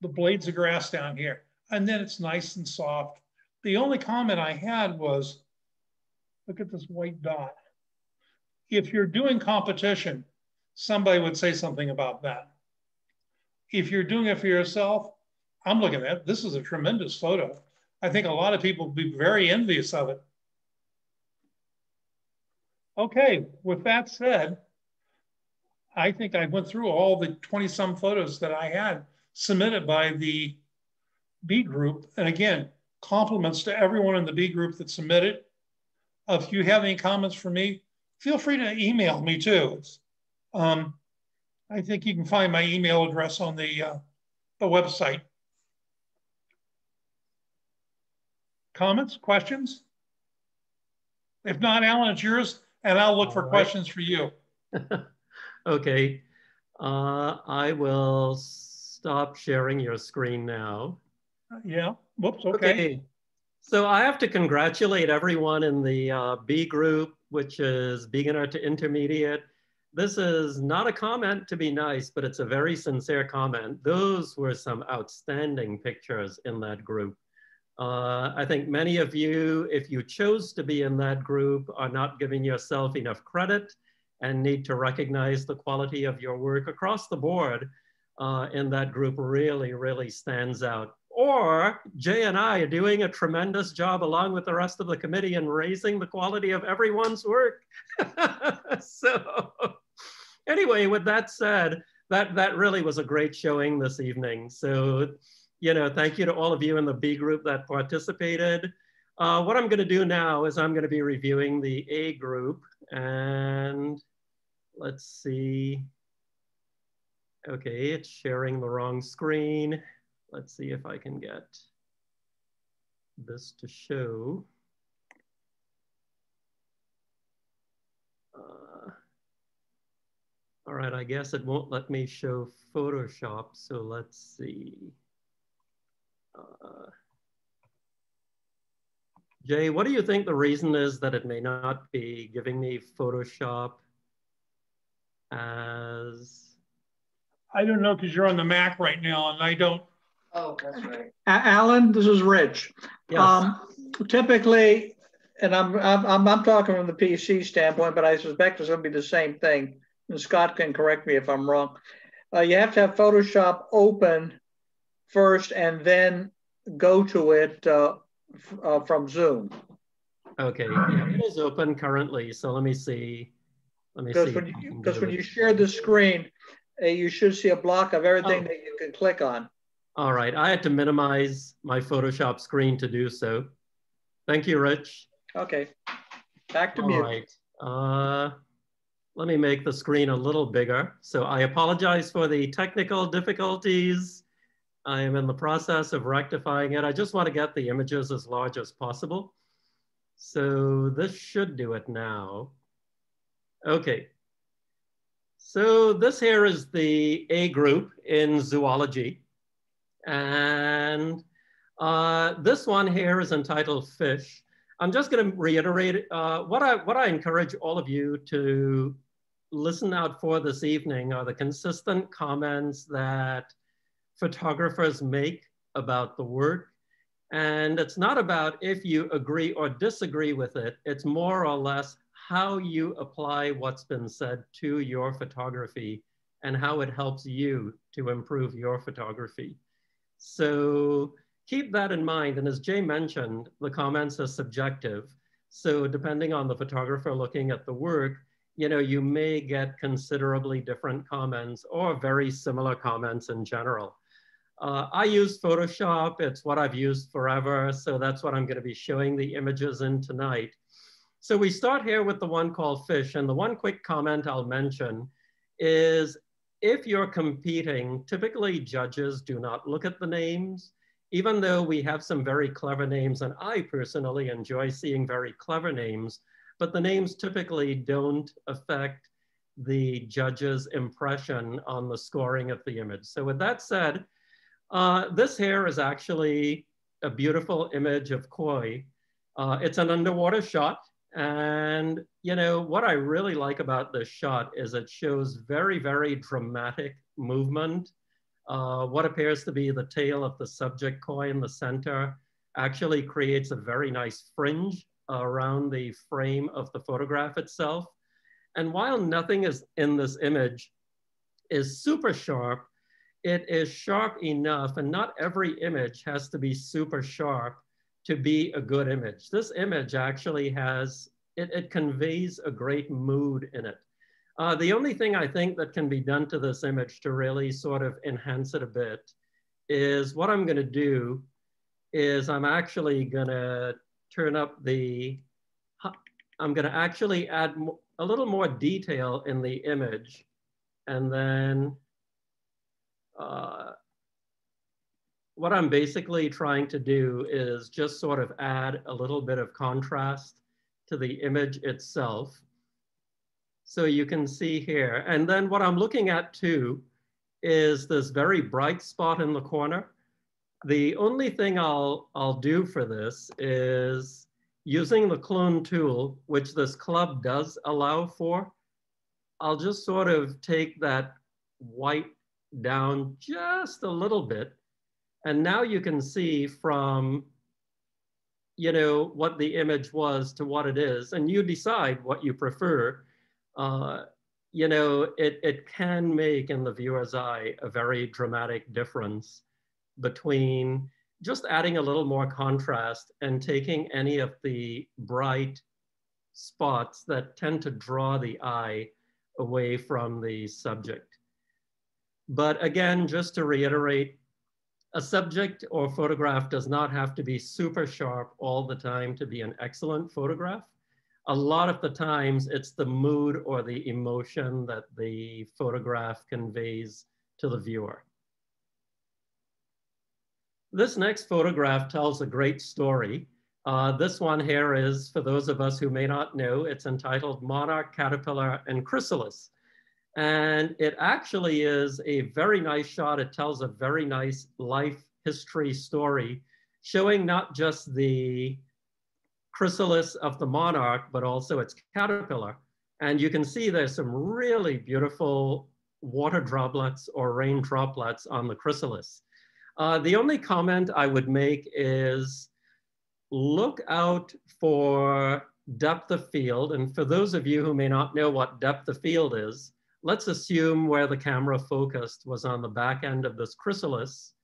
the blades of grass down here. And then it's nice and soft. The only comment I had was, look at this white dot. If you're doing competition, somebody would say something about that. If you're doing it for yourself, I'm looking at this is a tremendous photo. I think a lot of people would be very envious of it. Okay, with that said, I think I went through all the 20 some photos that I had submitted by the B group. And again, compliments to everyone in the B group that submitted. If you have any comments for me, feel free to email me too. Um, I think you can find my email address on the, uh, the website. Comments, questions? If not, Alan, it's yours, and I'll look All for right. questions for you. Okay, uh, I will stop sharing your screen now. Yeah, whoops, okay. okay. So I have to congratulate everyone in the uh, B group, which is beginner to intermediate. This is not a comment to be nice, but it's a very sincere comment. Those were some outstanding pictures in that group. Uh, I think many of you, if you chose to be in that group, are not giving yourself enough credit and need to recognize the quality of your work across the board uh, in that group really, really stands out. Or Jay and I are doing a tremendous job along with the rest of the committee in raising the quality of everyone's work. so anyway, with that said, that, that really was a great showing this evening. So, you know, thank you to all of you in the B group that participated. Uh, what I'm gonna do now is I'm gonna be reviewing the A group and let's see. Okay, it's sharing the wrong screen. Let's see if I can get this to show. Uh, all right, I guess it won't let me show Photoshop, so let's see. Uh, Jay, what do you think the reason is that it may not be giving me Photoshop as? I don't know because you're on the Mac right now and I don't. Oh, that's right. Alan, this is Rich. Yes. Um, typically, and I'm, I'm, I'm, I'm talking from the PC standpoint, but I suspect it's going to be the same thing. And Scott can correct me if I'm wrong. Uh, you have to have Photoshop open first and then go to it uh, uh, from Zoom. Okay, yeah, it is open currently. So let me see. Let me see. Because when you, because when it. you share the screen, uh, you should see a block of everything Oh. that you can click on. All right, I had to minimize my Photoshop screen to do so. Thank you, Rich. Okay, back to All mute. right. Uh, let me make the screen a little bigger. So I apologize for the technical difficulties. I am in the process of rectifying it. I just want to get the images as large as possible. So this should do it now. Okay. So this here is the A group in zoology. And uh, this one here is entitled Fish. I'm just going to reiterate uh, what I what I encourage all of you to listen out for this evening are the consistent comments that photographers make about the work. And it's not about if you agree or disagree with it, it's more or less how you apply what's been said to your photography and how it helps you to improve your photography. So keep that in mind. And as Jay mentioned, the comments are subjective. So depending on the photographer looking at the work, you know, you may get considerably different comments or very similar comments in general. Uh, I use Photoshop. It's what I've used forever. So that's what I'm going to be showing the images in tonight. So we start here with the one called fish. And the one quick comment I'll mention is if you're competing, typically judges do not look at the names, even though we have some very clever names. And I personally enjoy seeing very clever names, but the names typically don't affect the judge's impression on the scoring of the image. So with that said, uh, this here is actually a beautiful image of koi. Uh, it's an underwater shot. And, you know, what I really like about this shot is it shows very, very dramatic movement. Uh, what appears to be the tail of the subject koi in the center actually creates a very nice fringe around the frame of the photograph itself. And while nothing is in this image is super sharp, it is sharp enough and not every image has to be super sharp to be a good image. This image actually has, it, it conveys a great mood in it. Uh, the only thing I think that can be done to this image to really sort of enhance it a bit is what I'm gonna do is I'm actually gonna turn up the, I'm gonna actually add a little more detail in the image and then uh, what I'm basically trying to do is just sort of add a little bit of contrast to the image itself. So you can see here. And then what I'm looking at too is this very bright spot in the corner. The only thing I'll, I'll do for this is using the clone tool, which this club does allow for, I'll just sort of take that white down just a little bit. And now you can see from, you know, what the image was to what it is, and you decide what you prefer. Uh, you know, it, it can make in the viewer's eye a very dramatic difference between just adding a little more contrast and taking any of the bright spots that tend to draw the eye away from the subject. But again, just to reiterate, a subject or photograph does not have to be super sharp all the time to be an excellent photograph. A lot of the times it's the mood or the emotion that the photograph conveys to the viewer. This next photograph tells a great story. Uh, this one here is, for those of us who may not know, it's entitled Monarch, Caterpillar, and Chrysalis. And it actually is a very nice shot. It tells a very nice life history story, showing not just the chrysalis of the monarch, but also its caterpillar. And you can see there's some really beautiful water droplets or rain droplets on the chrysalis. Uh, the only comment I would make is look out for depth of field. And for those of you who may not know what depth of field is, let's assume where the camera focused was on the back end of this chrysalis.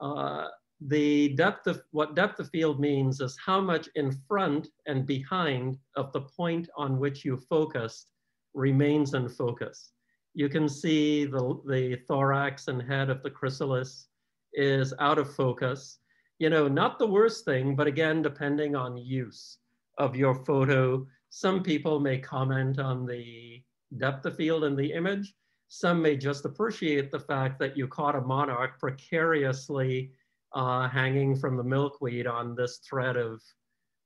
Uh, the depth of what depth of field means is how much in front and behind of the point on which you focused remains in focus. You can see the, the thorax and head of the chrysalis is out of focus. You know, not the worst thing, but again, depending on use of your photo, some people may comment on the depth of field in the image. Some may just appreciate the fact that you caught a monarch precariously uh, hanging from the milkweed on this thread of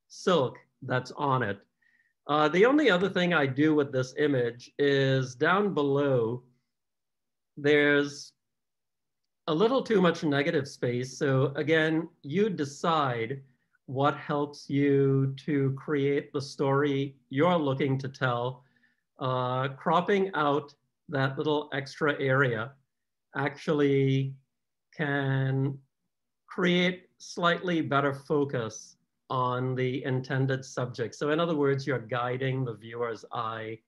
silk that's on it. Uh, the only other thing I do with this image is down below, there's a little too much negative space. So again, you decide what helps you to create the story you're looking to tell. Uh, cropping out that little extra area actually can create slightly better focus on the intended subject. So in other words, you're guiding the viewer's eye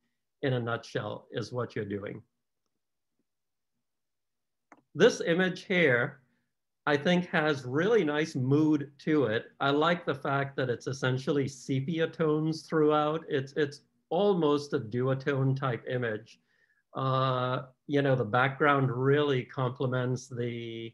in a nutshell is what you're doing. This image here, I think has really nice mood to it. I like the fact that it's essentially sepia tones throughout. It's, it's almost a duotone type image. Uh, you know, the background really complements the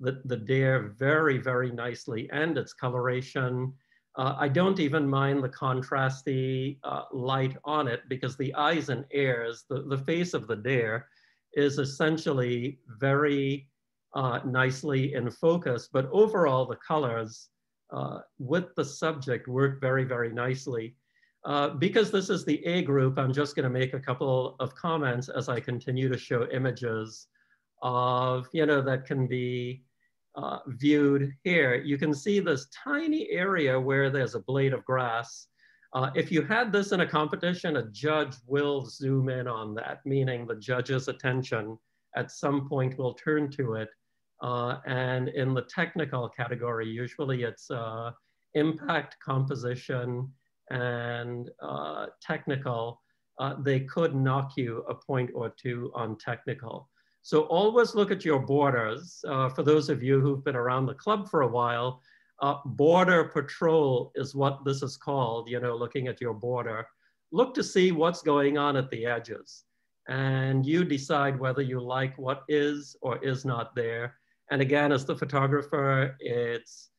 the, the deer very, very nicely and its coloration. Uh, I don't even mind the contrasty uh, light on it because the eyes and ears, the, the face of the deer is essentially very uh, nicely in focus, but overall the colors uh, with the subject work very, very nicely. Uh, because this is the A group, I'm just gonna make a couple of comments as I continue to show images of, you know, that can be uh, viewed here, you can see this tiny area where there's a blade of grass. Uh, if you had this in a competition, a judge will zoom in on that, meaning the judge's attention at some point will turn to it. Uh, and in the technical category, usually it's uh, impact composition and uh, technical. Uh, they could knock you a point or two on technical. So always look at your borders. Uh, for those of you who've been around the club for a while, uh, border patrol is what this is called, you know, looking at your border. Look to see what's going on at the edges. And you decide whether you like what is or is not there. And again, as the photographer, it's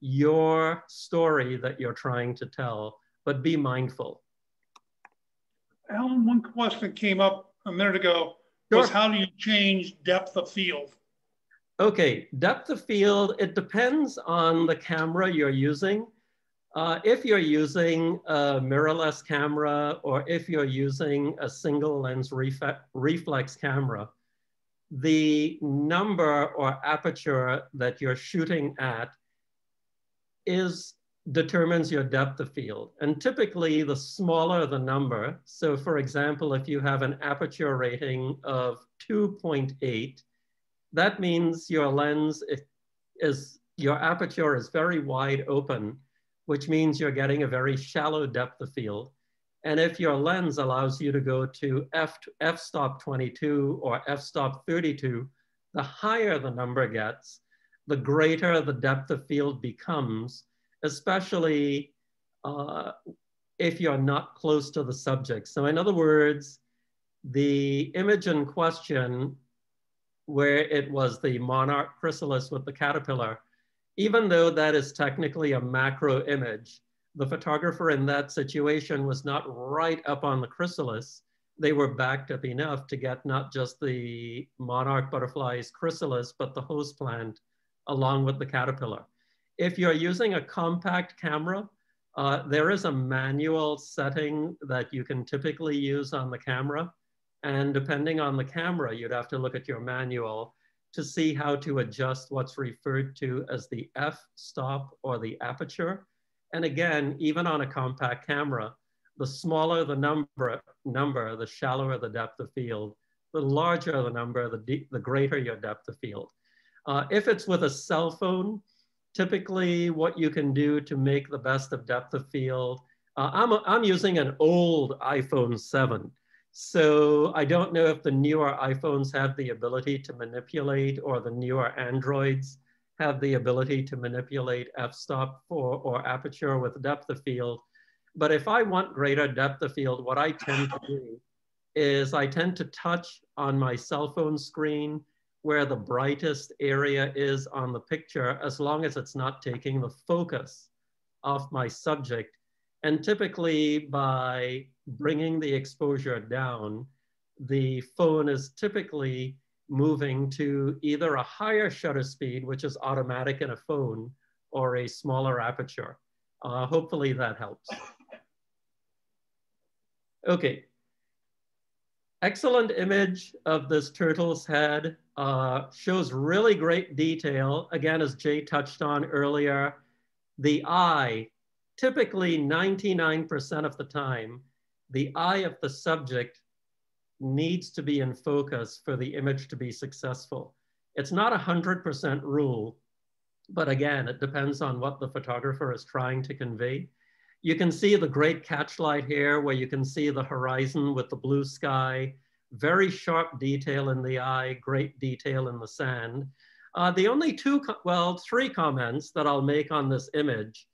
your story that you're trying to tell, but be mindful. Alan, one question came up a minute ago Sure. Was how do you change depth of field? Okay, depth of field, it depends on the camera you're using. Uh, if you're using a mirrorless camera or if you're using a single lens reflex camera, the number or aperture that you're shooting at is determines your depth of field. And typically the smaller the number, so for example, if you have an aperture rating of 2.8, that means your lens is, your aperture is very wide open, which means you're getting a very shallow depth of field. And if your lens allows you to go to f, f-stop 22 or f-stop 32, the higher the number gets, the greater the depth of field becomes especially uh, if you're not close to the subject. So in other words, the image in question where it was the monarch chrysalis with the caterpillar, even though that is technically a macro image, the photographer in that situation was not right up on the chrysalis. They were backed up enough to get not just the monarch butterfly's chrysalis, but the host plant along with the caterpillar. If you're using a compact camera, uh, there is a manual setting that you can typically use on the camera. And depending on the camera, you'd have to look at your manual to see how to adjust what's referred to as the f-stop or the aperture. And again, even on a compact camera, the smaller the number, number the shallower the depth of field, the larger the number, the, the greater your depth of field. Uh, if it's with a cell phone, typically what you can do to make the best of depth of field, uh, I'm, I'm using an old iPhone 7. So I don't know if the newer iPhones have the ability to manipulate or the newer Androids have the ability to manipulate f-stop or, or aperture with depth of field. But if I want greater depth of field, what I tend to do is I tend to touch on my cell phone screen where the brightest area is on the picture, as long as it's not taking the focus off my subject. And typically by bringing the exposure down, the phone is typically moving to either a higher shutter speed, which is automatic in a phone, or a smaller aperture. Uh, hopefully that helps. Okay. Excellent image of this turtle's head. Uh, shows really great detail. Again, as Jay touched on earlier, the eye, typically 99% of the time, the eye of the subject needs to be in focus for the image to be successful. It's not a 100% rule, but again, it depends on what the photographer is trying to convey. You can see the great catchlight here where you can see the horizon with the blue sky, very sharp detail in the eye, great detail in the sand. Uh, the only two, well, three comments that I'll make on this image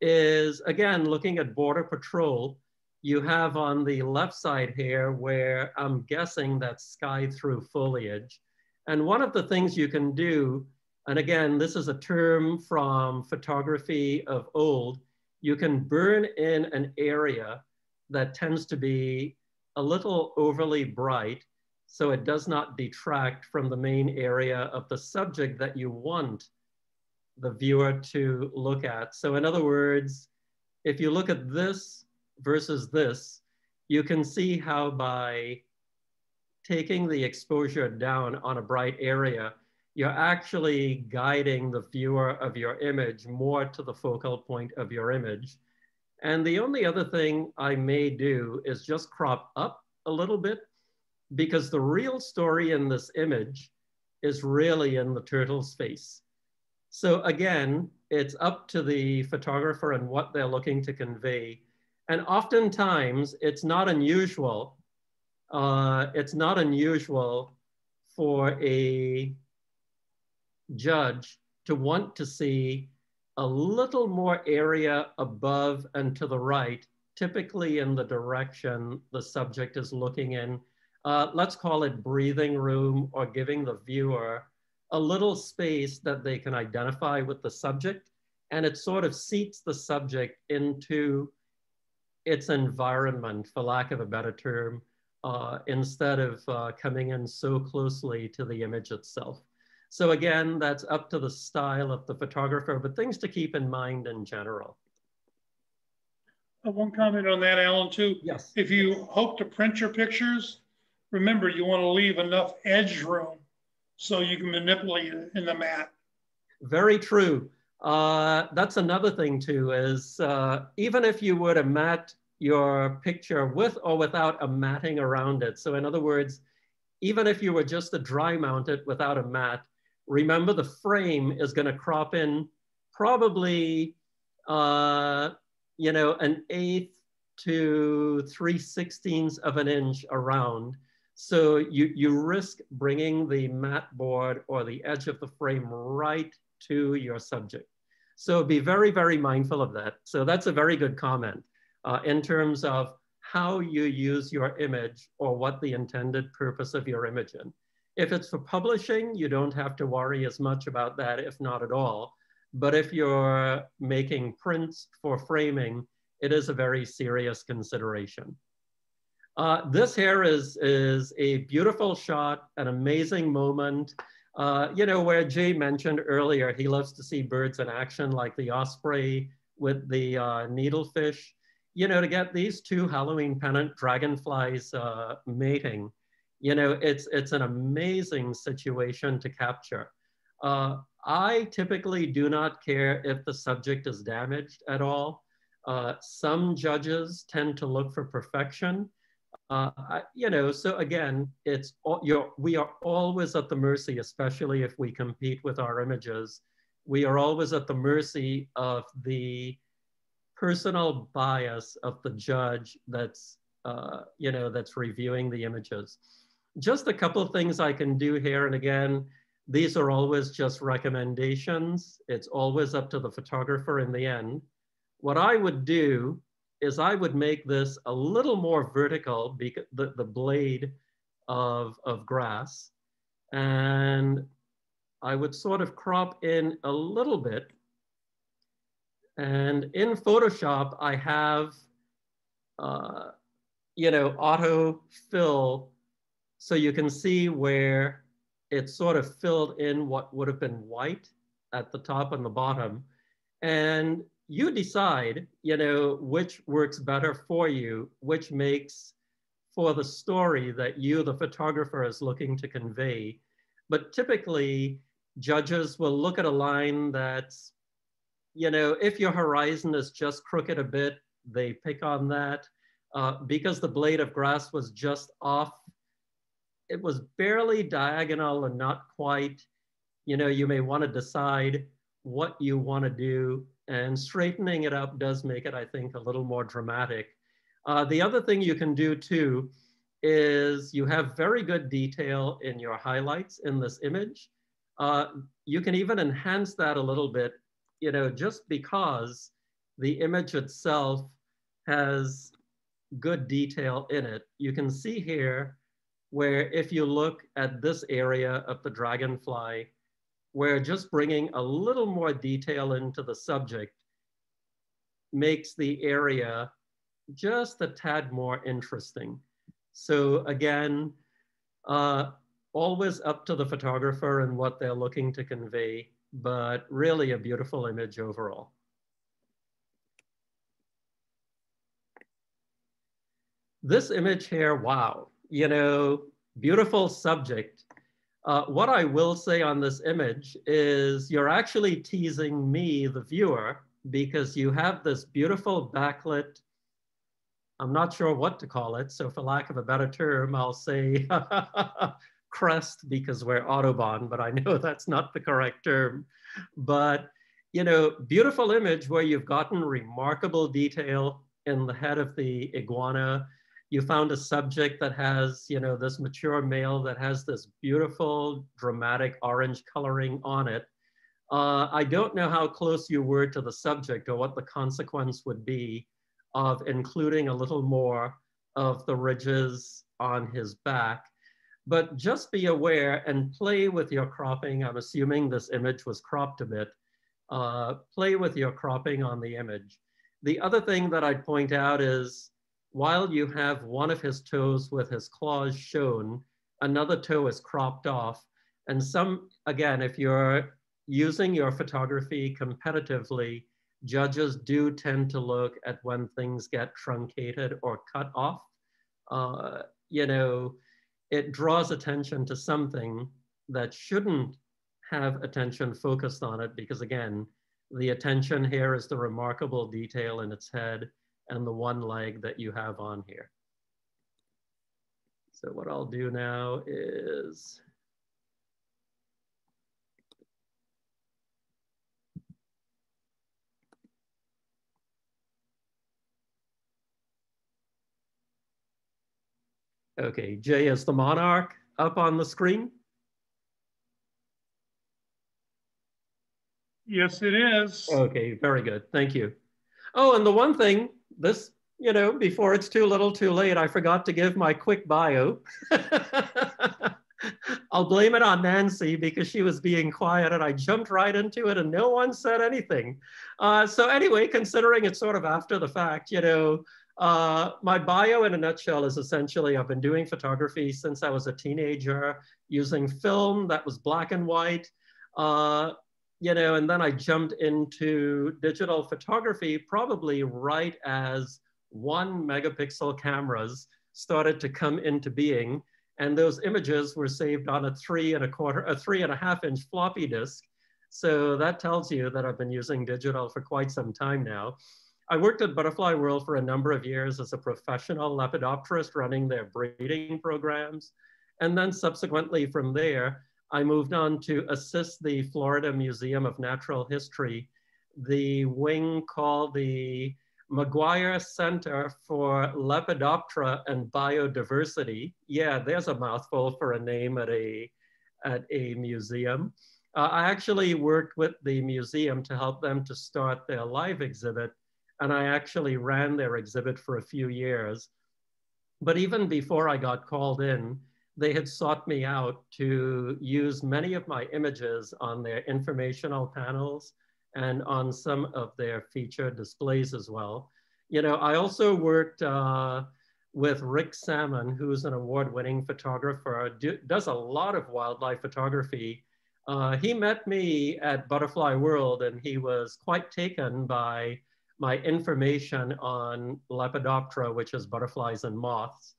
is, again, looking at Border Patrol, you have on the left side here where I'm guessing that's sky through foliage. And one of the things you can do, and again, this is a term from photography of old, you can burn in an area that tends to be a little overly bright so it does not detract from the main area of the subject that you want the viewer to look at. So in other words, if you look at this versus this, you can see how by taking the exposure down on a bright area, you're actually guiding the viewer of your image more to the focal point of your image. And the only other thing I may do is just crop up a little bit because the real story in this image is really in the turtle's face. So again, it's up to the photographer and what they're looking to convey. And oftentimes it's not unusual, uh, it's not unusual for a judge to want to see a little more area above and to the right, typically in the direction the subject is looking in. Uh, let's call it breathing room or giving the viewer a little space that they can identify with the subject. And it sort of seats the subject into its environment, for lack of a better term, uh, instead of uh, coming in so closely to the image itself. So again, that's up to the style of the photographer, but things to keep in mind in general. Uh, one comment on that, Alan, too. Yes. If you hope to print your pictures, remember you want to leave enough edge room so you can manipulate it in the mat. Very true. Uh, that's another thing too, is uh, even if you were to mat your picture with or without a matting around it. So in other words, even if you were just to dry mount it without a mat, remember the frame is gonna crop in probably, uh, you know, an eighth to three sixteenths of an inch around. So you, you risk bringing the mat board or the edge of the frame right to your subject. So be very, very mindful of that. So that's a very good comment uh, in terms of how you use your image or what the intended purpose of your image in. If it's for publishing, you don't have to worry as much about that, if not at all. But if you're making prints for framing, it is a very serious consideration. Uh, this here is, is a beautiful shot, an amazing moment. Uh, you know, where Jay mentioned earlier, he loves to see birds in action like the osprey with the uh, needlefish. You know, to get these two Halloween pennant dragonflies uh, mating, you know, it's, it's an amazing situation to capture. Uh, I typically do not care if the subject is damaged at all. Uh, some judges tend to look for perfection. Uh, you know, so again, it's you're, we are always at the mercy, especially if we compete with our images. We are always at the mercy of the personal bias of the judge that's, uh, you know, that's reviewing the images. Just a couple of things I can do here. And again, these are always just recommendations. It's always up to the photographer in the end. What I would do is I would make this a little more vertical, because the, the blade of, of grass. And I would sort of crop in a little bit. And in Photoshop, I have, uh, you know, auto fill. So you can see where it sort of filled in what would have been white at the top and the bottom. And you decide, you know, which works better for you, which makes for the story that you, the photographer, is looking to convey. But typically, judges will look at a line that's, you know, if your horizon is just crooked a bit, they pick on that. Uh, because the blade of grass was just off, it was barely diagonal and not quite, you know, you may want to decide what you want to do and straightening it up does make it, I think, a little more dramatic. Uh, the other thing you can do too is you have very good detail in your highlights in this image. Uh, you can even enhance that a little bit, you know, just because the image itself has good detail in it. You can see here where if you look at this area of the dragonfly, where just bringing a little more detail into the subject makes the area just a tad more interesting. So again, uh, always up to the photographer and what they're looking to convey, but really a beautiful image overall. This image here, wow, you know, beautiful subject, uh, what I will say on this image is you're actually teasing me, the viewer, because you have this beautiful backlit, I'm not sure what to call it. So for lack of a better term, I'll say crest because we're Audubon, but I know that's not the correct term. But, you know, beautiful image where you've gotten remarkable detail in the head of the iguana you found a subject that has, you know, this mature male that has this beautiful, dramatic orange coloring on it. Uh, I don't know how close you were to the subject or what the consequence would be of including a little more of the ridges on his back. But just be aware and play with your cropping. I'm assuming this image was cropped a bit. Uh, play with your cropping on the image. The other thing that I'd point out is while you have one of his toes with his claws shown, another toe is cropped off. And some, again, if you're using your photography competitively, judges do tend to look at when things get truncated or cut off. Uh, you know, it draws attention to something that shouldn't have attention focused on it because again, the attention here is the remarkable detail in its head and the one leg that you have on here. So what I'll do now is Okay, Jay is the monarch up on the screen. Yes, it is. Okay, very good. Thank you. Oh, and the one thing this, you know, before it's too little too late, I forgot to give my quick bio. I'll blame it on Nancy because she was being quiet and I jumped right into it and no one said anything. Uh, so anyway, considering it's sort of after the fact, you know, uh, my bio in a nutshell is essentially I've been doing photography since I was a teenager using film that was black and white. Uh, you know, and then I jumped into digital photography probably right as one megapixel cameras started to come into being. And those images were saved on a three and a quarter, a three and a half inch floppy disk. So that tells you that I've been using digital for quite some time now. I worked at Butterfly World for a number of years as a professional lepidopterist running their breeding programs. And then subsequently from there, I moved on to assist the Florida Museum of Natural History, the wing called the McGuire Center for Lepidoptera and Biodiversity. Yeah, there's a mouthful for a name at a, at a museum. Uh, I actually worked with the museum to help them to start their live exhibit, and I actually ran their exhibit for a few years. But even before I got called in, they had sought me out to use many of my images on their informational panels and on some of their feature displays as well. You know, I also worked uh, with Rick Salmon, who's an award-winning photographer, do, does a lot of wildlife photography. Uh, he met me at Butterfly World and he was quite taken by my information on Lepidoptera, which is butterflies and moths.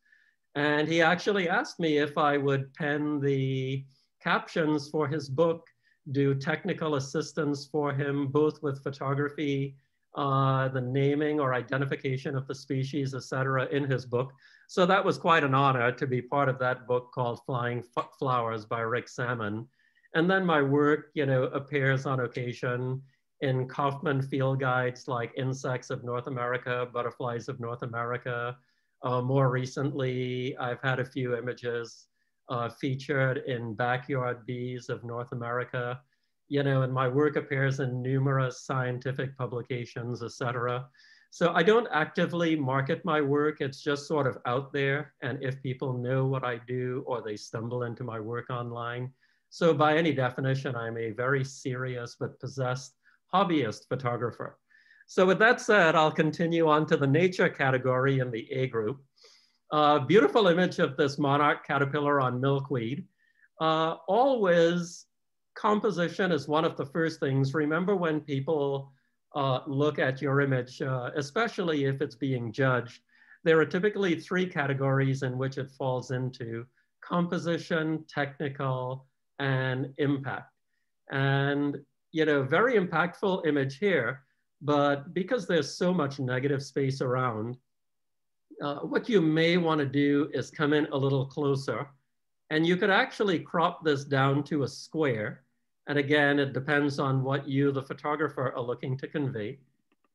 And he actually asked me if I would pen the captions for his book, do technical assistance for him, both with photography, uh, the naming or identification of the species, et cetera, in his book. So that was quite an honor to be part of that book called Flying F Flowers by Rick Salmon. And then my work, you know, appears on occasion in Kaufman field guides like Insects of North America, Butterflies of North America, uh, more recently, I've had a few images uh, featured in Backyard Bees of North America. You know, and my work appears in numerous scientific publications, etc. So I don't actively market my work. It's just sort of out there. And if people know what I do or they stumble into my work online. So by any definition, I'm a very serious but possessed hobbyist photographer. So with that said, I'll continue on to the nature category in the A group. Uh, beautiful image of this monarch caterpillar on milkweed. Uh, always composition is one of the first things. Remember when people uh, look at your image, uh, especially if it's being judged, there are typically three categories in which it falls into, composition, technical, and impact. And, you know, very impactful image here but because there's so much negative space around, uh, what you may want to do is come in a little closer and you could actually crop this down to a square. And again, it depends on what you, the photographer, are looking to convey.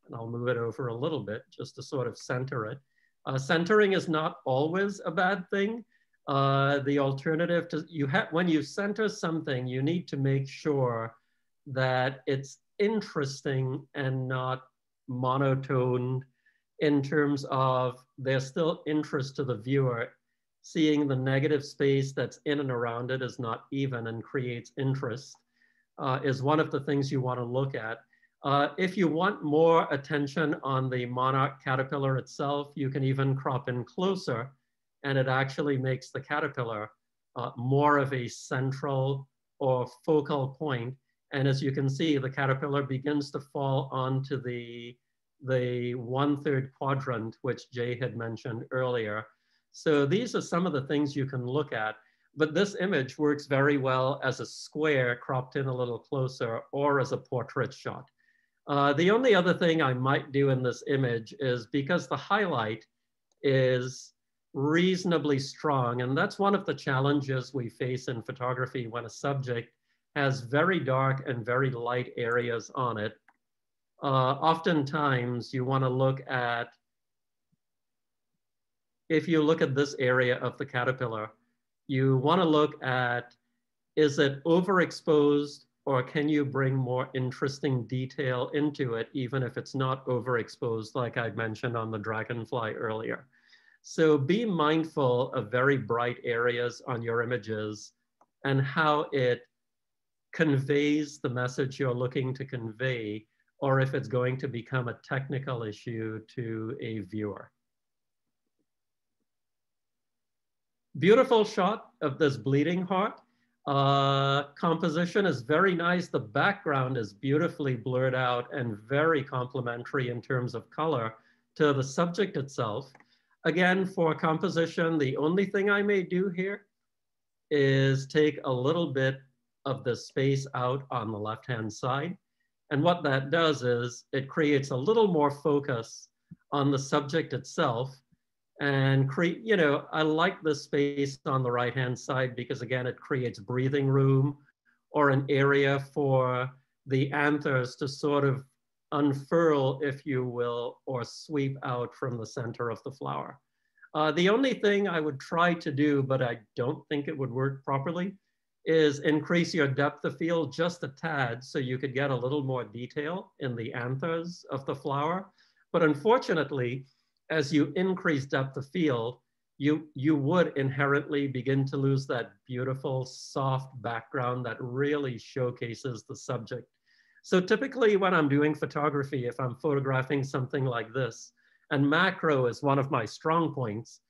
And I'll move it over a little bit just to sort of center it. Uh, centering is not always a bad thing. Uh, the alternative to you have when you center something, you need to make sure that it's interesting and not monotone in terms of there's still interest to the viewer. Seeing the negative space that's in and around it is not even and creates interest uh, is one of the things you want to look at. Uh, if you want more attention on the monarch caterpillar itself, you can even crop in closer and it actually makes the caterpillar uh, more of a central or focal point and as you can see, the caterpillar begins to fall onto the, the one-third quadrant, which Jay had mentioned earlier. So these are some of the things you can look at. But this image works very well as a square cropped in a little closer or as a portrait shot. Uh, the only other thing I might do in this image is because the highlight is reasonably strong, and that's one of the challenges we face in photography when a subject has very dark and very light areas on it. Uh, oftentimes you wanna look at, if you look at this area of the caterpillar, you wanna look at, is it overexposed or can you bring more interesting detail into it, even if it's not overexposed, like I mentioned on the dragonfly earlier. So be mindful of very bright areas on your images and how it conveys the message you're looking to convey, or if it's going to become a technical issue to a viewer. Beautiful shot of this bleeding heart. Uh, composition is very nice. The background is beautifully blurred out and very complementary in terms of color to the subject itself. Again, for composition, the only thing I may do here is take a little bit of the space out on the left-hand side. And what that does is it creates a little more focus on the subject itself and create, you know, I like the space on the right-hand side because again, it creates breathing room or an area for the anthers to sort of unfurl, if you will, or sweep out from the center of the flower. Uh, the only thing I would try to do, but I don't think it would work properly, is increase your depth of field just a tad so you could get a little more detail in the anthers of the flower. But unfortunately, as you increase depth of field, you, you would inherently begin to lose that beautiful soft background that really showcases the subject. So typically when I'm doing photography, if I'm photographing something like this, and macro is one of my strong points,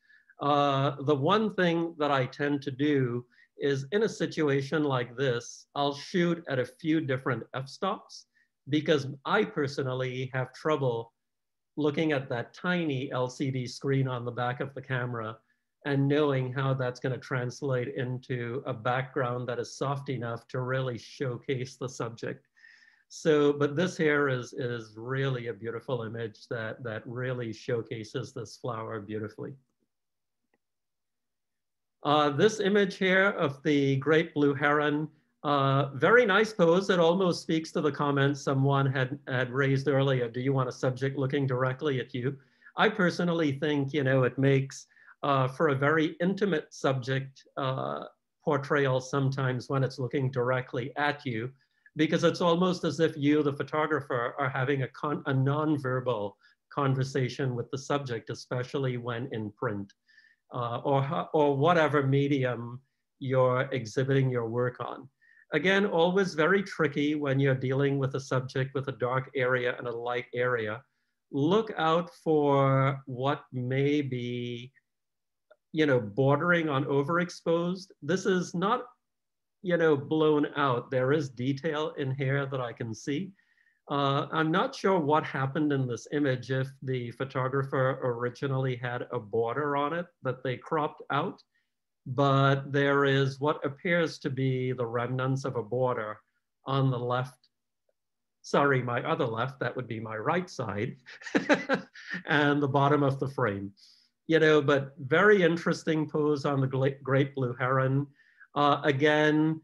uh, the one thing that I tend to do is in a situation like this, I'll shoot at a few different f-stops because I personally have trouble looking at that tiny LCD screen on the back of the camera and knowing how that's going to translate into a background that is soft enough to really showcase the subject. So, but this here is, is really a beautiful image that, that really showcases this flower beautifully. Uh, this image here of the great blue heron, uh, very nice pose. It almost speaks to the comment someone had, had raised earlier. Do you want a subject looking directly at you? I personally think, you know, it makes uh, for a very intimate subject uh, portrayal sometimes when it's looking directly at you, because it's almost as if you, the photographer, are having a, con a non-verbal conversation with the subject, especially when in print uh, or, or whatever medium you're exhibiting your work on. Again, always very tricky when you're dealing with a subject with a dark area and a light area. Look out for what may be, you know, bordering on overexposed. This is not, you know, blown out. There is detail in here that I can see. Uh, I'm not sure what happened in this image if the photographer originally had a border on it that they cropped out, but there is what appears to be the remnants of a border on the left, sorry, my other left, that would be my right side, and the bottom of the frame. You know, but very interesting pose on the great blue heron. Uh, again,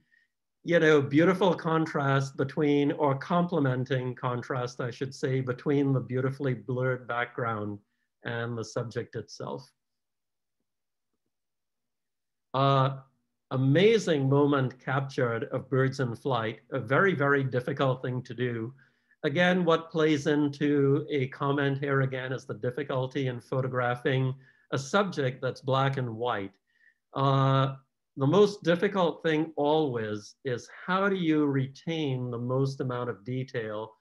you know, beautiful contrast between, or complementing contrast, I should say, between the beautifully blurred background and the subject itself. Uh, amazing moment captured of birds in flight, a very, very difficult thing to do. Again, what plays into a comment here again is the difficulty in photographing a subject that's black and white. Uh, the most difficult thing always is how do you retain the most amount of detail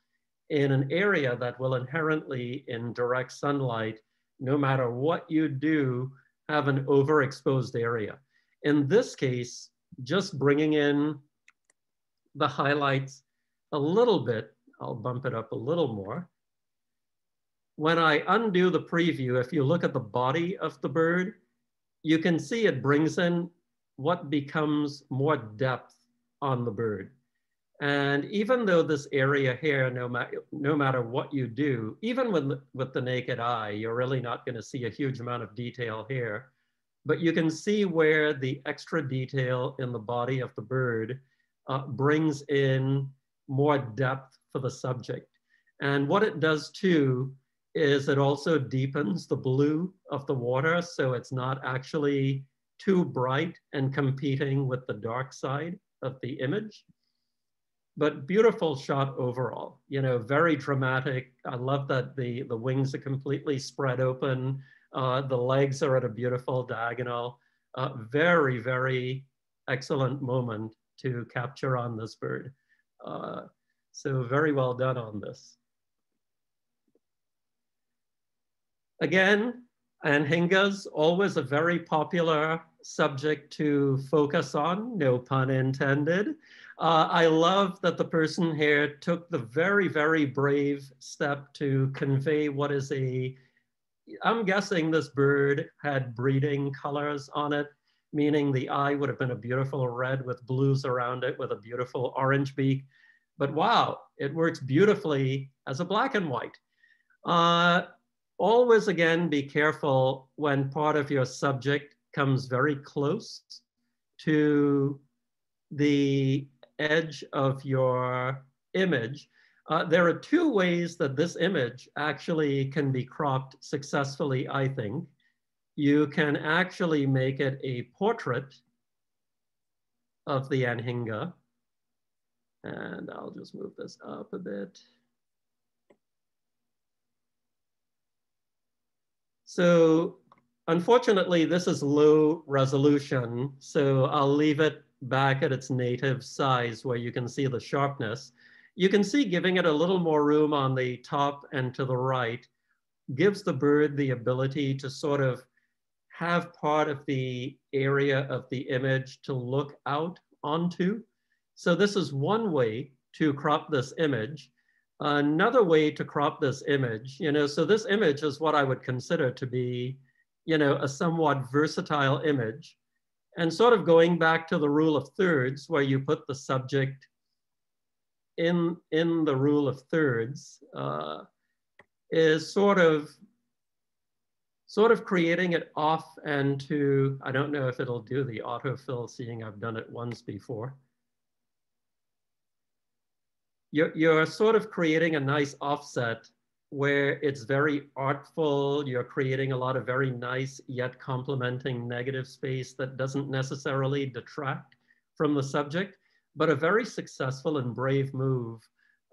in an area that will inherently in direct sunlight, no matter what you do, have an overexposed area. In this case, just bringing in the highlights a little bit, I'll bump it up a little more. When I undo the preview, if you look at the body of the bird, you can see it brings in what becomes more depth on the bird. And even though this area here, no, ma no matter what you do, even with, with the naked eye, you're really not gonna see a huge amount of detail here, but you can see where the extra detail in the body of the bird uh, brings in more depth for the subject. And what it does too is it also deepens the blue of the water. So it's not actually too bright and competing with the dark side of the image. But beautiful shot overall, you know, very dramatic. I love that the, the wings are completely spread open. Uh, the legs are at a beautiful diagonal. Uh, very, very excellent moment to capture on this bird. Uh, so very well done on this. Again, anhingas, always a very popular subject to focus on, no pun intended. Uh, I love that the person here took the very, very brave step to convey what is a, I'm guessing this bird had breeding colors on it. meaning the eye would have been a beautiful red with blues around it with a beautiful orange beak. But wow, it works beautifully as a black and white. Uh, always again, be careful when part of your subject comes very close to the edge of your image. Uh, there are two ways that this image actually can be cropped successfully, I think. You can actually make it a portrait of the Anhinga. And I'll just move this up a bit. So unfortunately, this is low resolution. So I'll leave it back at its native size where you can see the sharpness. You can see giving it a little more room on the top and to the right gives the bird the ability to sort of have part of the area of the image to look out onto. So this is one way to crop this image. Another way to crop this image, you know, so this image is what I would consider to be, you know, a somewhat versatile image. And sort of going back to the rule of thirds, where you put the subject in, in the rule of thirds, uh, is sort of sort of creating it off and to, I don't know if it'll do the autofill, seeing I've done it once before. You're, you're sort of creating a nice offset where it's very artful. You're creating a lot of very nice yet complementing negative space that doesn't necessarily detract from the subject, but a very successful and brave move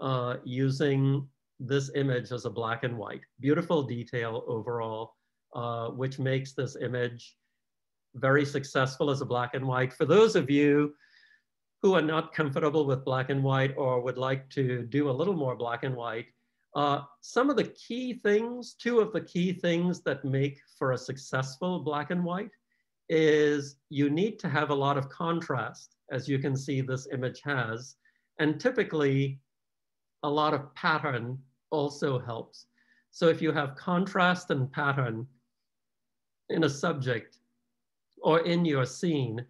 uh, using this image as a black and white. Beautiful detail overall, uh, which makes this image very successful as a black and white. For those of you who are not comfortable with black and white or would like to do a little more black and white, uh, some of the key things, two of the key things that make for a successful black and white is you need to have a lot of contrast, as you can see this image has, and typically a lot of pattern also helps. So if you have contrast and pattern in a subject or in your scene,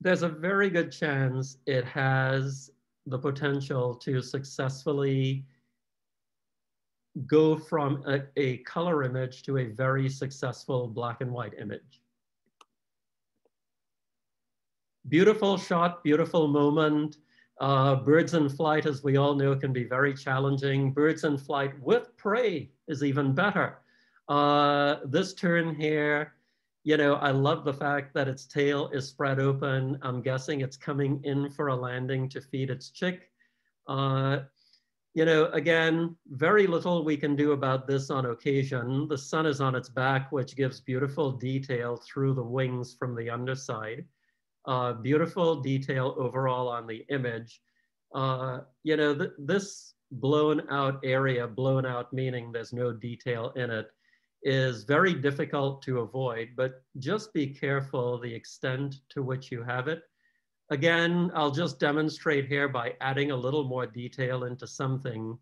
there's a very good chance it has the potential to successfully go from a, a, color image to a very successful black and white image. Beautiful shot, beautiful moment. Uh, birds in flight, as we all know, can be very challenging. Birds in flight with prey is even better. Uh, this tern here, you know, I love the fact that its tail is spread open. I'm guessing it's coming in for a landing to feed its chick. Uh, you know, again, very little we can do about this on occasion. The sun is on its back, which gives beautiful detail through the wings from the underside. Uh, beautiful detail overall on the image. Uh, you know, th this blown out area, blown out meaning there's no detail in it, is very difficult to avoid, but just be careful the extent to which you have it. Again, I'll just demonstrate here by adding a little more detail into something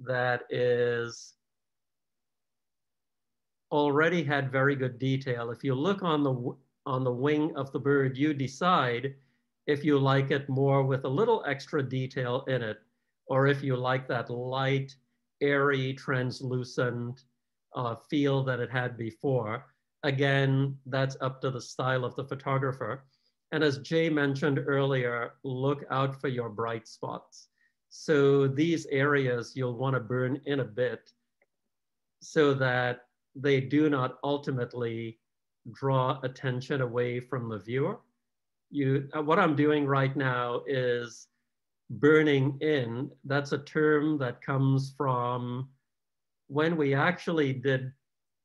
that is already had very good detail. If you look on the, on the wing of the bird, you decide if you like it more with a little extra detail in it, or if you like that light, airy, translucent uh, feel that it had before. Again, that's up to the style of the photographer. And as Jay mentioned earlier, look out for your bright spots. So these areas you'll want to burn in a bit so that they do not ultimately draw attention away from the viewer. You, uh, what I'm doing right now is burning in. That's a term that comes from when we actually did,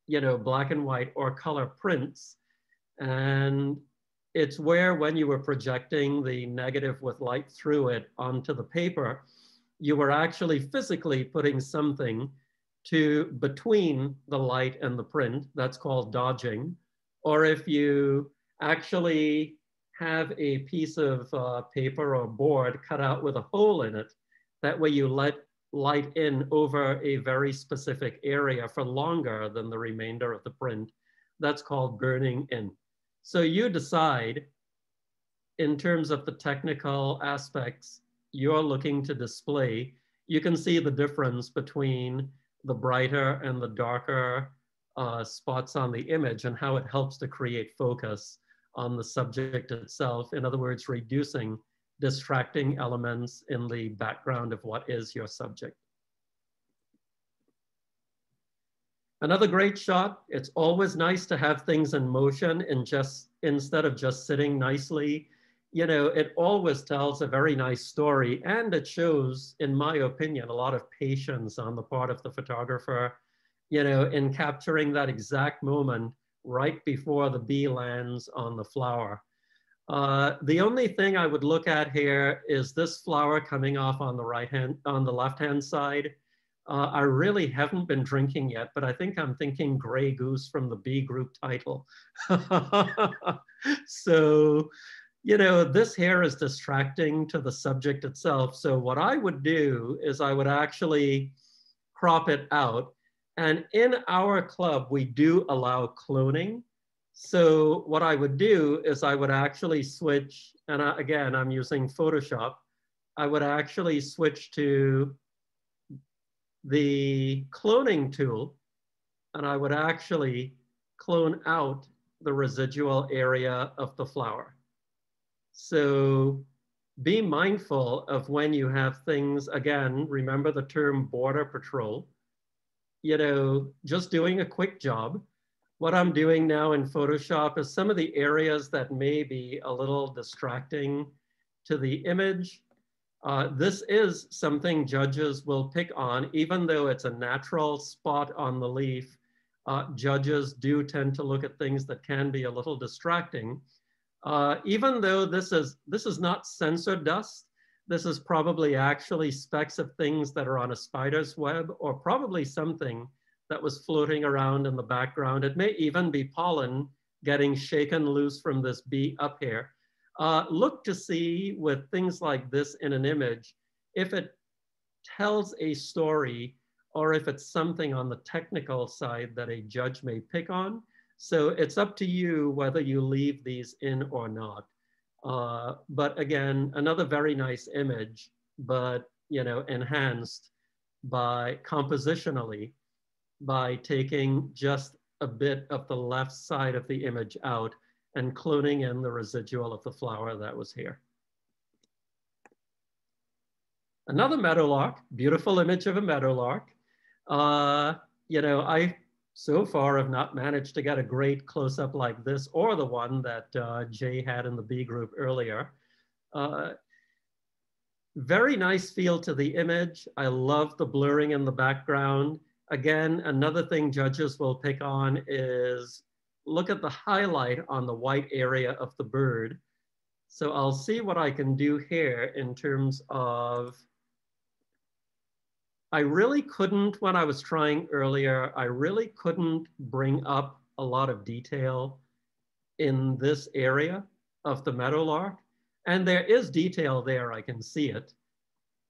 you know, black and white or color prints. And it's where when you were projecting the negative with light through it onto the paper, you were actually physically putting something to between the light and the print. That's called dodging. Or if you actually have a piece of uh, paper or board cut out with a hole in it, that way you let light in over a very specific area for longer than the remainder of the print. That's called burning in. So you decide in terms of the technical aspects you're looking to display, you can see the difference between the brighter and the darker uh, spots on the image and how it helps to create focus on the subject itself. In other words, reducing distracting elements in the background of what is your subject. Another great shot, it's always nice to have things in motion and just instead of just sitting nicely you know, it always tells a very nice story and it shows, in my opinion, a lot of patience on the part of the photographer, you know, in capturing that exact moment right before the bee lands on the flower. Uh, the only thing I would look at here is this flower coming off on the right hand, on the left hand side. Uh, I really haven't been drinking yet, but I think I'm thinking Grey Goose from the B group title. so, you know, this hair is distracting to the subject itself. So what I would do is I would actually crop it out. And in our club, we do allow cloning. So what I would do is I would actually switch, and I, again, I'm using Photoshop. I would actually switch to the cloning tool, and I would actually clone out the residual area of the flower. So be mindful of when you have things, again, remember the term border patrol, you know, just doing a quick job. What I'm doing now in Photoshop is some of the areas that may be a little distracting to the image. Uh, this is something judges will pick on, even though it's a natural spot on the leaf. Uh, judges do tend to look at things that can be a little distracting. Uh, even though this is, this is not sensor dust, this is probably actually specks of things that are on a spider's web or probably something that was floating around in the background. It may even be pollen getting shaken loose from this bee up here. Uh, look to see with things like this in an image, if it tells a story or if it's something on the technical side that a judge may pick on. So it's up to you whether you leave these in or not. Uh, but again, another very nice image, but you know, enhanced by compositionally by taking just a bit of the left side of the image out and cloning in the residual of the flower that was here. Another meadowlark, beautiful image of a meadowlark. Uh, you know, I so far have not managed to get a great close up like this or the one that uh, Jay had in the B group earlier. Uh, very nice feel to the image. I love the blurring in the background. Again, another thing judges will pick on is look at the highlight on the white area of the bird. So I'll see what I can do here in terms of I really couldn't, when I was trying earlier, I really couldn't bring up a lot of detail in this area of the meadowlark. And there is detail there, I can see it.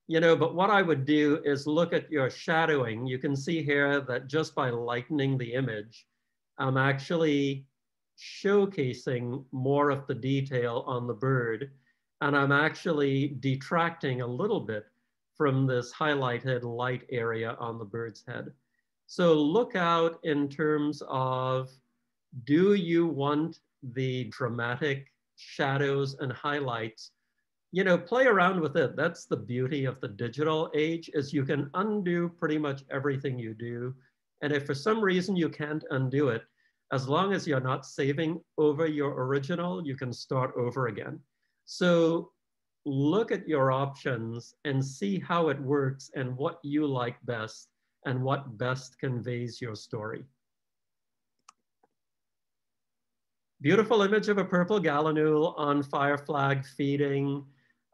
You know, but what I would do is look at your shadowing. You can see here that just by lightening the image, I'm actually showcasing more of the detail on the bird. And I'm actually detracting a little bit from this highlighted light area on the bird's head. So look out in terms of, do you want the dramatic shadows and highlights? You know, play around with it. That's the beauty of the digital age is you can undo pretty much everything you do. And if for some reason you can't undo it, as long as you're not saving over your original, you can start over again. So look at your options and see how it works and what you like best and what best conveys your story. Beautiful image of a purple gallinule on fire flag feeding.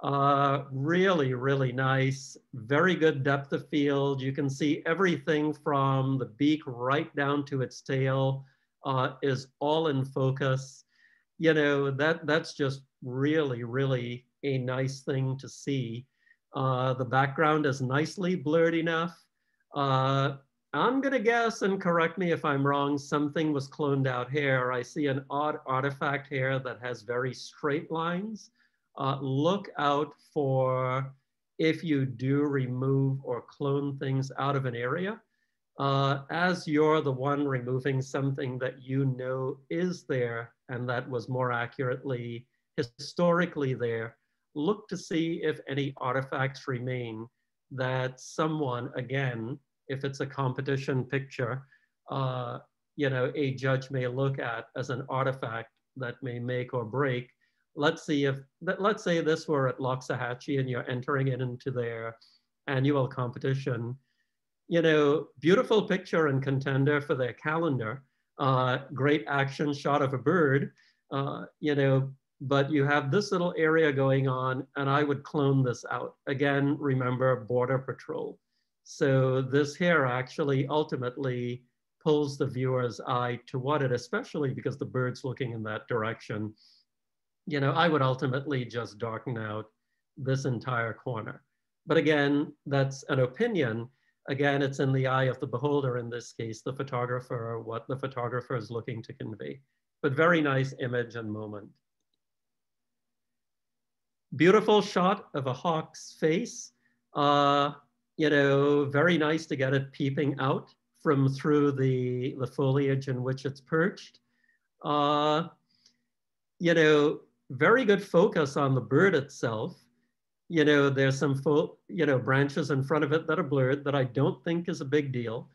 Uh, really, really nice. Very good depth of field. You can see everything from the beak right down to its tail uh, is all in focus. You know, that that's just really, really a nice thing to see. Uh, the background is nicely blurred enough. Uh, I'm gonna guess and correct me if I'm wrong, something was cloned out here. I see an odd artifact here that has very straight lines. Uh, look out for if you do remove or clone things out of an area. Uh, as you're the one removing something that you know is there and that was more accurately historically there, look to see if any artifacts remain that someone, again, if it's a competition picture, uh, you know, a judge may look at as an artifact that may make or break. Let's see if, let's say this were at Loxahatchee and you're entering it into their annual competition. You know, beautiful picture and contender for their calendar. Uh, great action shot of a bird. Uh, you know, but you have this little area going on and I would clone this out. Again, remember border patrol. So this here actually ultimately pulls the viewer's eye toward it, especially because the bird's looking in that direction. You know, I would ultimately just darken out this entire corner. But again, that's an opinion. Again, it's in the eye of the beholder in this case, the photographer, what the photographer is looking to convey. But very nice image and moment. Beautiful shot of a hawk's face. Uh, you know, very nice to get it peeping out from through the, the foliage in which it's perched. Uh, you know, very good focus on the bird itself. You know, there's some, you know, branches in front of it that are blurred that I don't think is a big deal.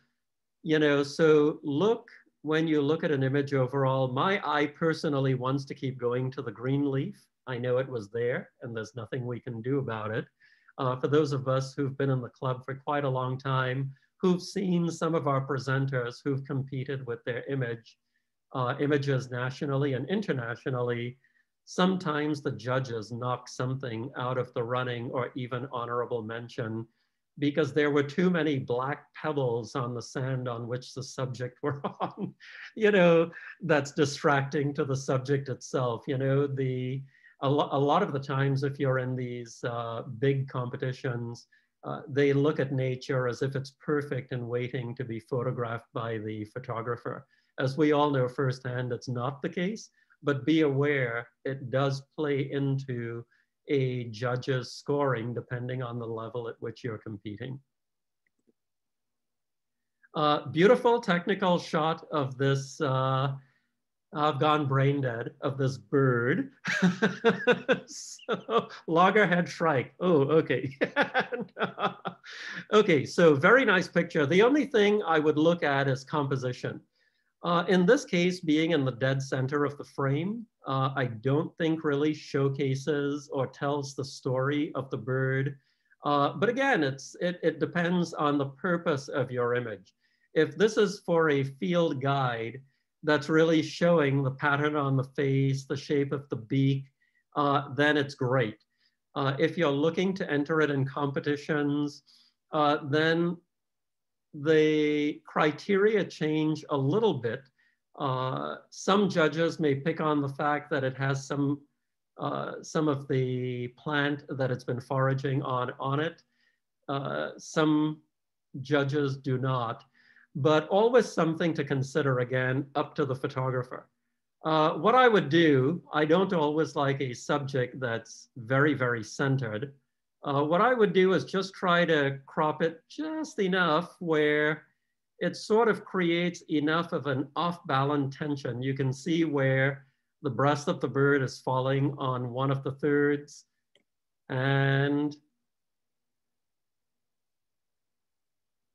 You know, so look, when you look at an image overall, my eye personally wants to keep going to the green leaf I know it was there and there's nothing we can do about it. Uh, for those of us who've been in the club for quite a long time, who've seen some of our presenters who've competed with their image, uh, images nationally and internationally, sometimes the judges knock something out of the running or even honorable mention because there were too many black pebbles on the sand on which the subject were on. you know, that's distracting to the subject itself. You know, the a, lo a lot of the times if you're in these uh, big competitions, uh, they look at nature as if it's perfect and waiting to be photographed by the photographer. As we all know firsthand, it's not the case, but be aware it does play into a judge's scoring depending on the level at which you're competing. Uh, beautiful technical shot of this uh, I've gone brain dead of this bird. so, loggerhead shrike. Oh, okay. okay, so very nice picture. The only thing I would look at is composition. Uh, in this case, being in the dead center of the frame, uh, I don't think really showcases or tells the story of the bird. Uh, but again, it's, it, it depends on the purpose of your image. If this is for a field guide, that's really showing the pattern on the face, the shape of the beak, uh, then it's great. Uh, if you're looking to enter it in competitions, uh, then the criteria change a little bit. Uh, some judges may pick on the fact that it has some, uh, some of the plant that it's been foraging on on it. Uh, some judges do not but always something to consider again, up to the photographer. Uh, what I would do, I don't always like a subject that's very, very centered. Uh, what I would do is just try to crop it just enough where it sort of creates enough of an off balance tension. You can see where the breast of the bird is falling on one of the thirds and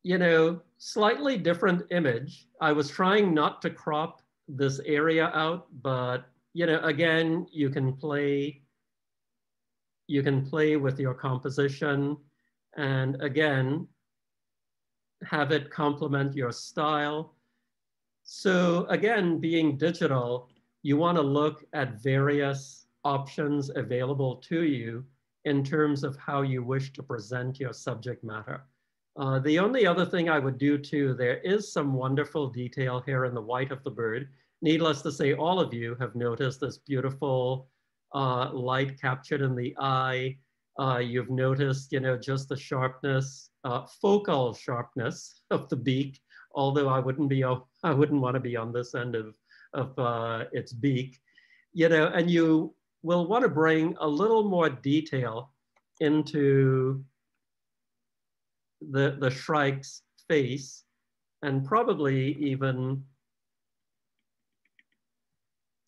you know, slightly different image. I was trying not to crop this area out, but you know, again, you can play, you can play with your composition and again, have it complement your style. So again, being digital, you wanna look at various options available to you in terms of how you wish to present your subject matter. Uh, the only other thing I would do too, there is some wonderful detail here in the white of the bird. Needless to say, all of you have noticed this beautiful uh, light captured in the eye. Uh, you've noticed, you know, just the sharpness, uh, focal sharpness of the beak although I wouldn't be, I wouldn't want to be on this end of, of uh, its beak, you know, and you will want to bring a little more detail into the, the shrike's face and probably even,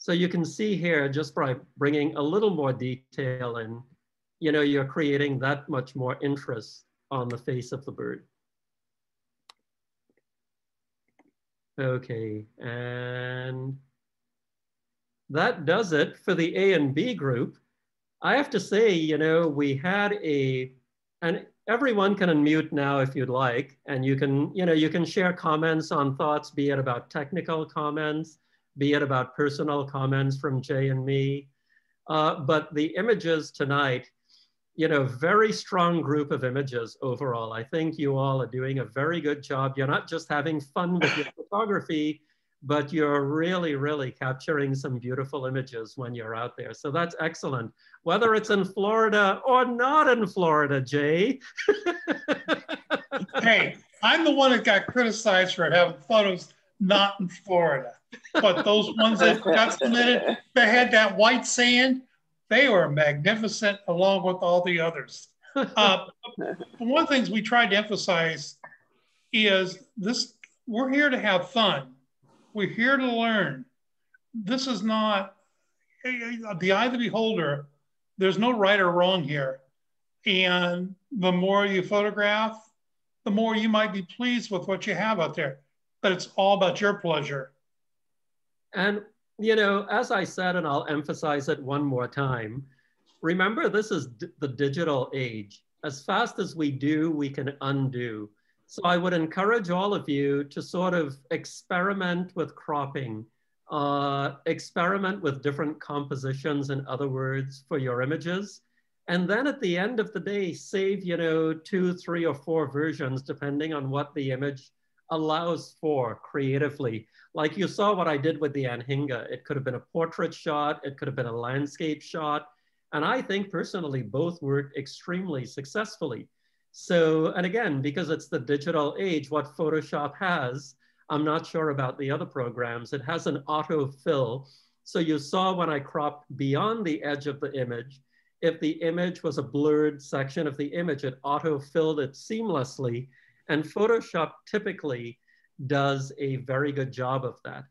so you can see here just by bringing a little more detail in, you know, you're creating that much more interest on the face of the bird. Okay, and that does it for the A and B group. I have to say, you know, we had a, and everyone can unmute now if you'd like, and you can, you know, you can share comments on thoughts, be it about technical comments, be it about personal comments from Jay and me. Uh, but the images tonight, you know, very strong group of images overall. I think you all are doing a very good job. You're not just having fun with your photography, but you're really, really capturing some beautiful images when you're out there. So that's excellent. Whether it's in Florida or not in Florida, Jay. hey, I'm the one that got criticized for having photos not in Florida. But those ones that got submitted, that had that white sand, they were magnificent along with all the others. Uh, one of the things we tried to emphasize is this, we're here to have fun we're here to learn. This is not the eye of the beholder. There's no right or wrong here. And the more you photograph, the more you might be pleased with what you have out there. But it's all about your pleasure. And, you know, as I said, and I'll emphasize it one more time, remember this is the digital age. As fast as we do, we can undo. So I would encourage all of you to sort of experiment with cropping, uh, experiment with different compositions, in other words, for your images. And then at the end of the day, save, you know, two, three, or four versions, depending on what the image allows for creatively. Like you saw what I did with the Anhinga. It could have been a portrait shot, it could have been a landscape shot. And I think personally, both worked extremely successfully. So, and again, because it's the digital age, what Photoshop has, I'm not sure about the other programs, it has an autofill. So you saw when I cropped beyond the edge of the image, if the image was a blurred section of the image, it auto-filled it seamlessly. And Photoshop typically does a very good job of that.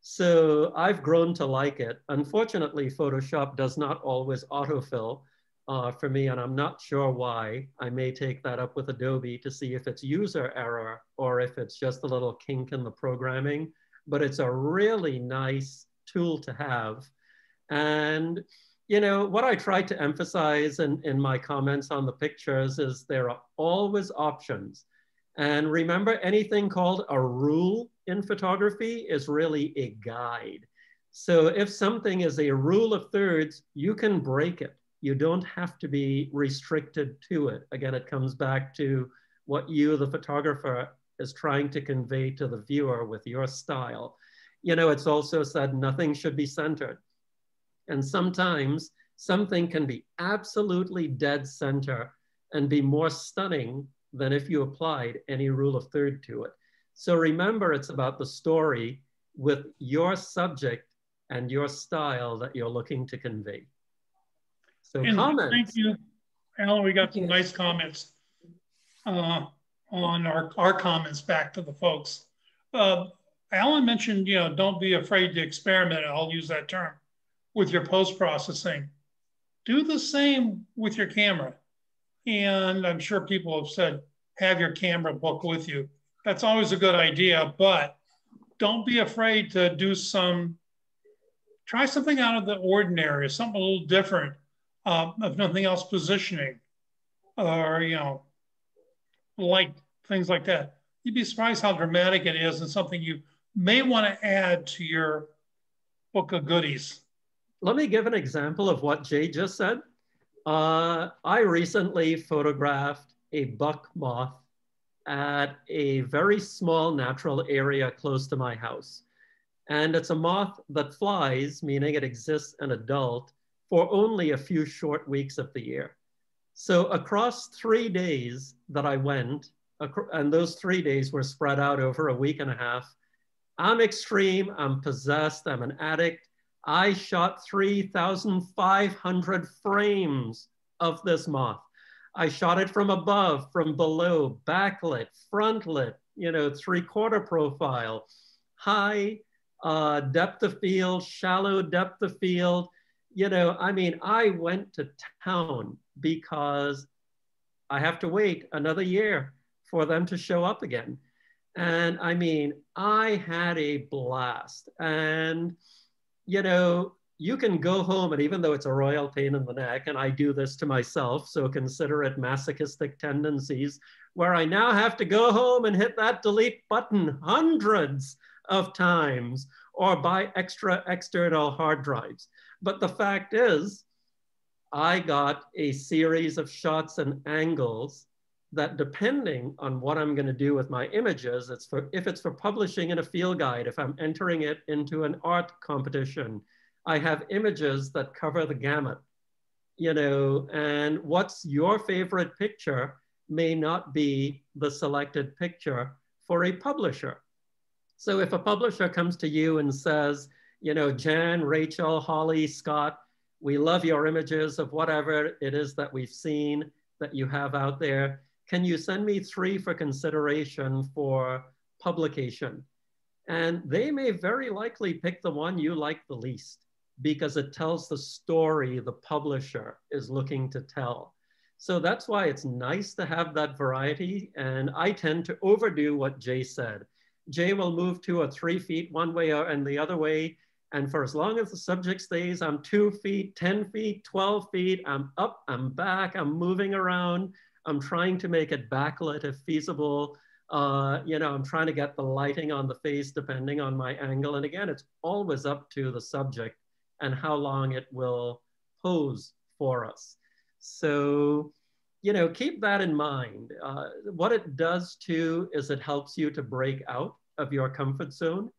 So I've grown to like it. Unfortunately, Photoshop does not always autofill uh, for me, and I'm not sure why. I may take that up with Adobe to see if it's user error or if it's just a little kink in the programming, but it's a really nice tool to have. And, you know, what I try to emphasize in, in my comments on the pictures is there are always options. And remember, anything called a rule in photography is really a guide. So if something is a rule of thirds, you can break it you don't have to be restricted to it. Again, it comes back to what you, the photographer, is trying to convey to the viewer with your style. You know, it's also said nothing should be centered. And sometimes something can be absolutely dead center and be more stunning than if you applied any rule of third to it. So remember, it's about the story with your subject and your style that you're looking to convey. So and comments. Thank you, Alan. We got some nice comments uh, on our, our comments back to the folks. Uh, Alan mentioned, you know, don't be afraid to experiment. I'll use that term with your post processing. Do the same with your camera. And I'm sure people have said, have your camera book with you. That's always a good idea, but don't be afraid to do some, try something out of the ordinary, something a little different uh, if nothing else, positioning or, you know, light, things like that. You'd be surprised how dramatic it is and something you may want to add to your book of goodies. Let me give an example of what Jay just said. Uh, I recently photographed a buck moth at a very small natural area close to my house. And it's a moth that flies, meaning it exists an adult, for only a few short weeks of the year. So across three days that I went, and those three days were spread out over a week and a half. I'm extreme, I'm possessed, I'm an addict. I shot 3,500 frames of this moth. I shot it from above, from below, backlit, frontlit, you know, three quarter profile, high uh, depth of field, shallow depth of field. You know, I mean, I went to town because I have to wait another year for them to show up again. And I mean, I had a blast. And, you know, you can go home, and even though it's a royal pain in the neck, and I do this to myself, so consider it masochistic tendencies, where I now have to go home and hit that delete button hundreds of times or buy extra external hard drives. But the fact is, I got a series of shots and angles that depending on what I'm gonna do with my images, it's for, if it's for publishing in a field guide, if I'm entering it into an art competition, I have images that cover the gamut, you know, and what's your favorite picture may not be the selected picture for a publisher. So if a publisher comes to you and says, you know, Jan, Rachel, Holly, Scott, we love your images of whatever it is that we've seen that you have out there can you send me three for consideration for publication? And they may very likely pick the one you like the least because it tells the story the publisher is looking to tell. So that's why it's nice to have that variety. And I tend to overdo what Jay said. Jay will move to a three feet one way or and the other way. And for as long as the subject stays, I'm two feet, 10 feet, 12 feet, I'm up, I'm back, I'm moving around. I'm trying to make it backlit if feasible. Uh, you know, I'm trying to get the lighting on the face depending on my angle. And again, it's always up to the subject and how long it will pose for us. So, you know, keep that in mind. Uh, what it does too is it helps you to break out of your comfort zone.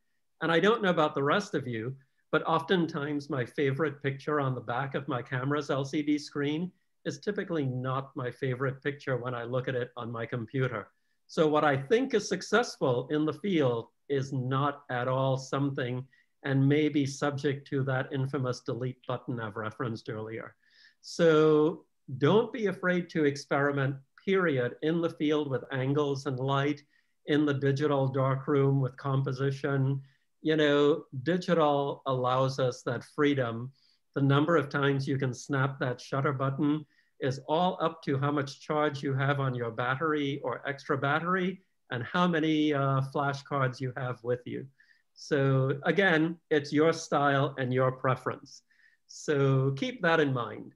And I don't know about the rest of you, but oftentimes my favorite picture on the back of my camera's LCD screen is typically not my favorite picture when I look at it on my computer. So what I think is successful in the field is not at all something and may be subject to that infamous delete button I've referenced earlier. So don't be afraid to experiment, period, in the field with angles and light, in the digital darkroom with composition. You know, digital allows us that freedom the number of times you can snap that shutter button is all up to how much charge you have on your battery or extra battery and how many uh, flashcards you have with you. So again, it's your style and your preference. So keep that in mind.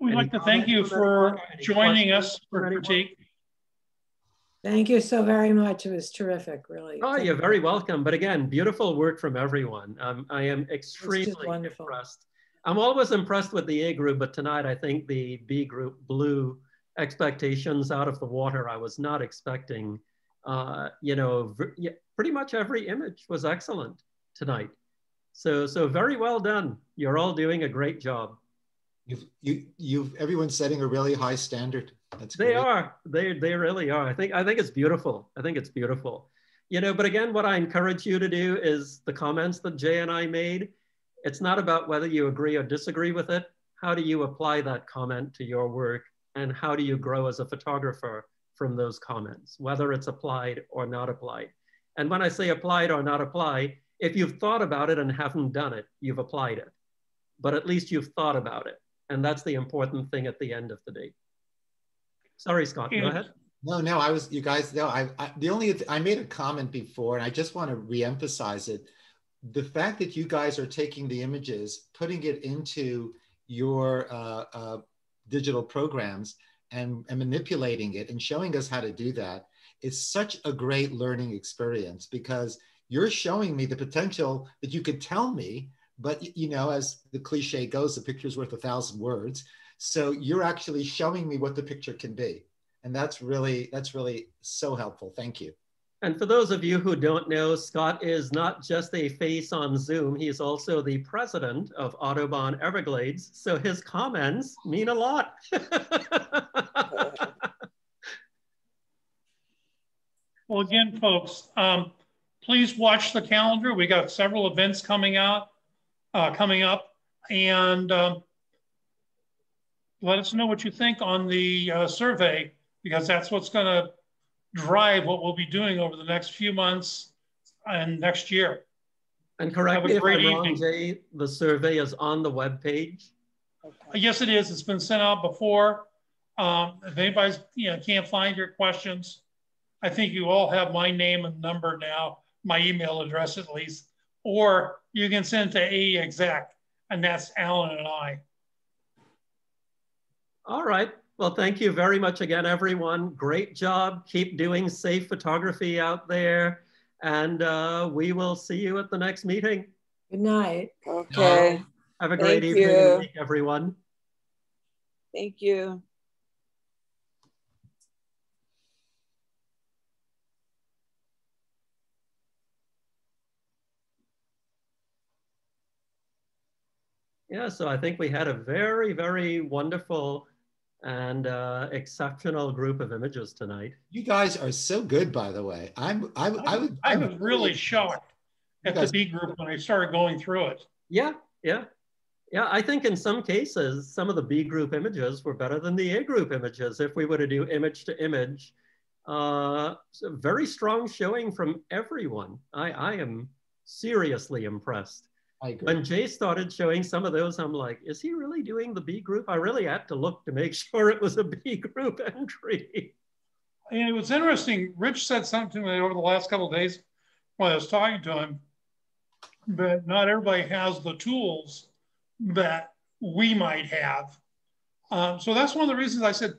We'd like to thank you for joining us for critique. Thank you so very much. It was terrific, really. Oh, you're very welcome. But again, beautiful work from everyone. Um, I am extremely impressed. I'm always impressed with the A group, but tonight I think the B group blew expectations out of the water. I was not expecting, uh, you know, pretty much every image was excellent tonight. So, so very well done. You're all doing a great job. You've, you, you've, everyone's setting a really high standard. That's they great. are. They they really are. I think I think it's beautiful. I think it's beautiful. You know, but again, what I encourage you to do is the comments that Jay and I made. It's not about whether you agree or disagree with it. How do you apply that comment to your work, and how do you grow as a photographer from those comments, whether it's applied or not applied. And when I say applied or not applied, if you've thought about it and haven't done it, you've applied it. But at least you've thought about it. And that's the important thing at the end of the day. Sorry, Scott, go ahead. No, no, I was, you guys, no, I, I the only, I made a comment before and I just want to reemphasize it. The fact that you guys are taking the images, putting it into your uh, uh, digital programs and, and manipulating it and showing us how to do that is such a great learning experience because you're showing me the potential that you could tell me, but you know, as the cliche goes, the picture's worth a thousand words. So you're actually showing me what the picture can be. And that's really, that's really so helpful. Thank you. And for those of you who don't know, Scott is not just a face on Zoom, he's also the president of Audubon Everglades. So his comments mean a lot. Well, again, folks, um, please watch the calendar. We got several events coming out, uh, coming up, and um, let us know what you think on the uh, survey because that's what's going to drive what we'll be doing over the next few months and next year. And correct me if I'm wrong. Jay, the survey is on the webpage. Uh, Yes, it is. It's been sent out before. Um, if anybody's, you know, can't find your questions, I think you all have my name and number now, my email address at least, or you can send to AE exec, and that's Alan and I. All right. Well, thank you very much again, everyone. Great job. Keep doing safe photography out there. And uh, we will see you at the next meeting. Good night. Okay. Have a great Thank evening and you. everyone. Thank you. Yeah, so I think we had a very, very wonderful and uh, exceptional group of images tonight. You guys are so good, by the way. I'm, I, I, would, I I'm was really shocked at the B group when I started going through it. Yeah, yeah. Yeah, I think in some cases, some of the B group images were better than the A group images. If we were to do image to image, uh, so very strong showing from everyone. I, I am seriously impressed. I agree. When Jay started showing some of those, I'm like, is he really doing the B group? I really had to look to make sure it was a B group entry. And it was interesting. Rich said something to me over the last couple of days when I was talking to him that not everybody has the tools that we might have. Um, so that's one of the reasons I said,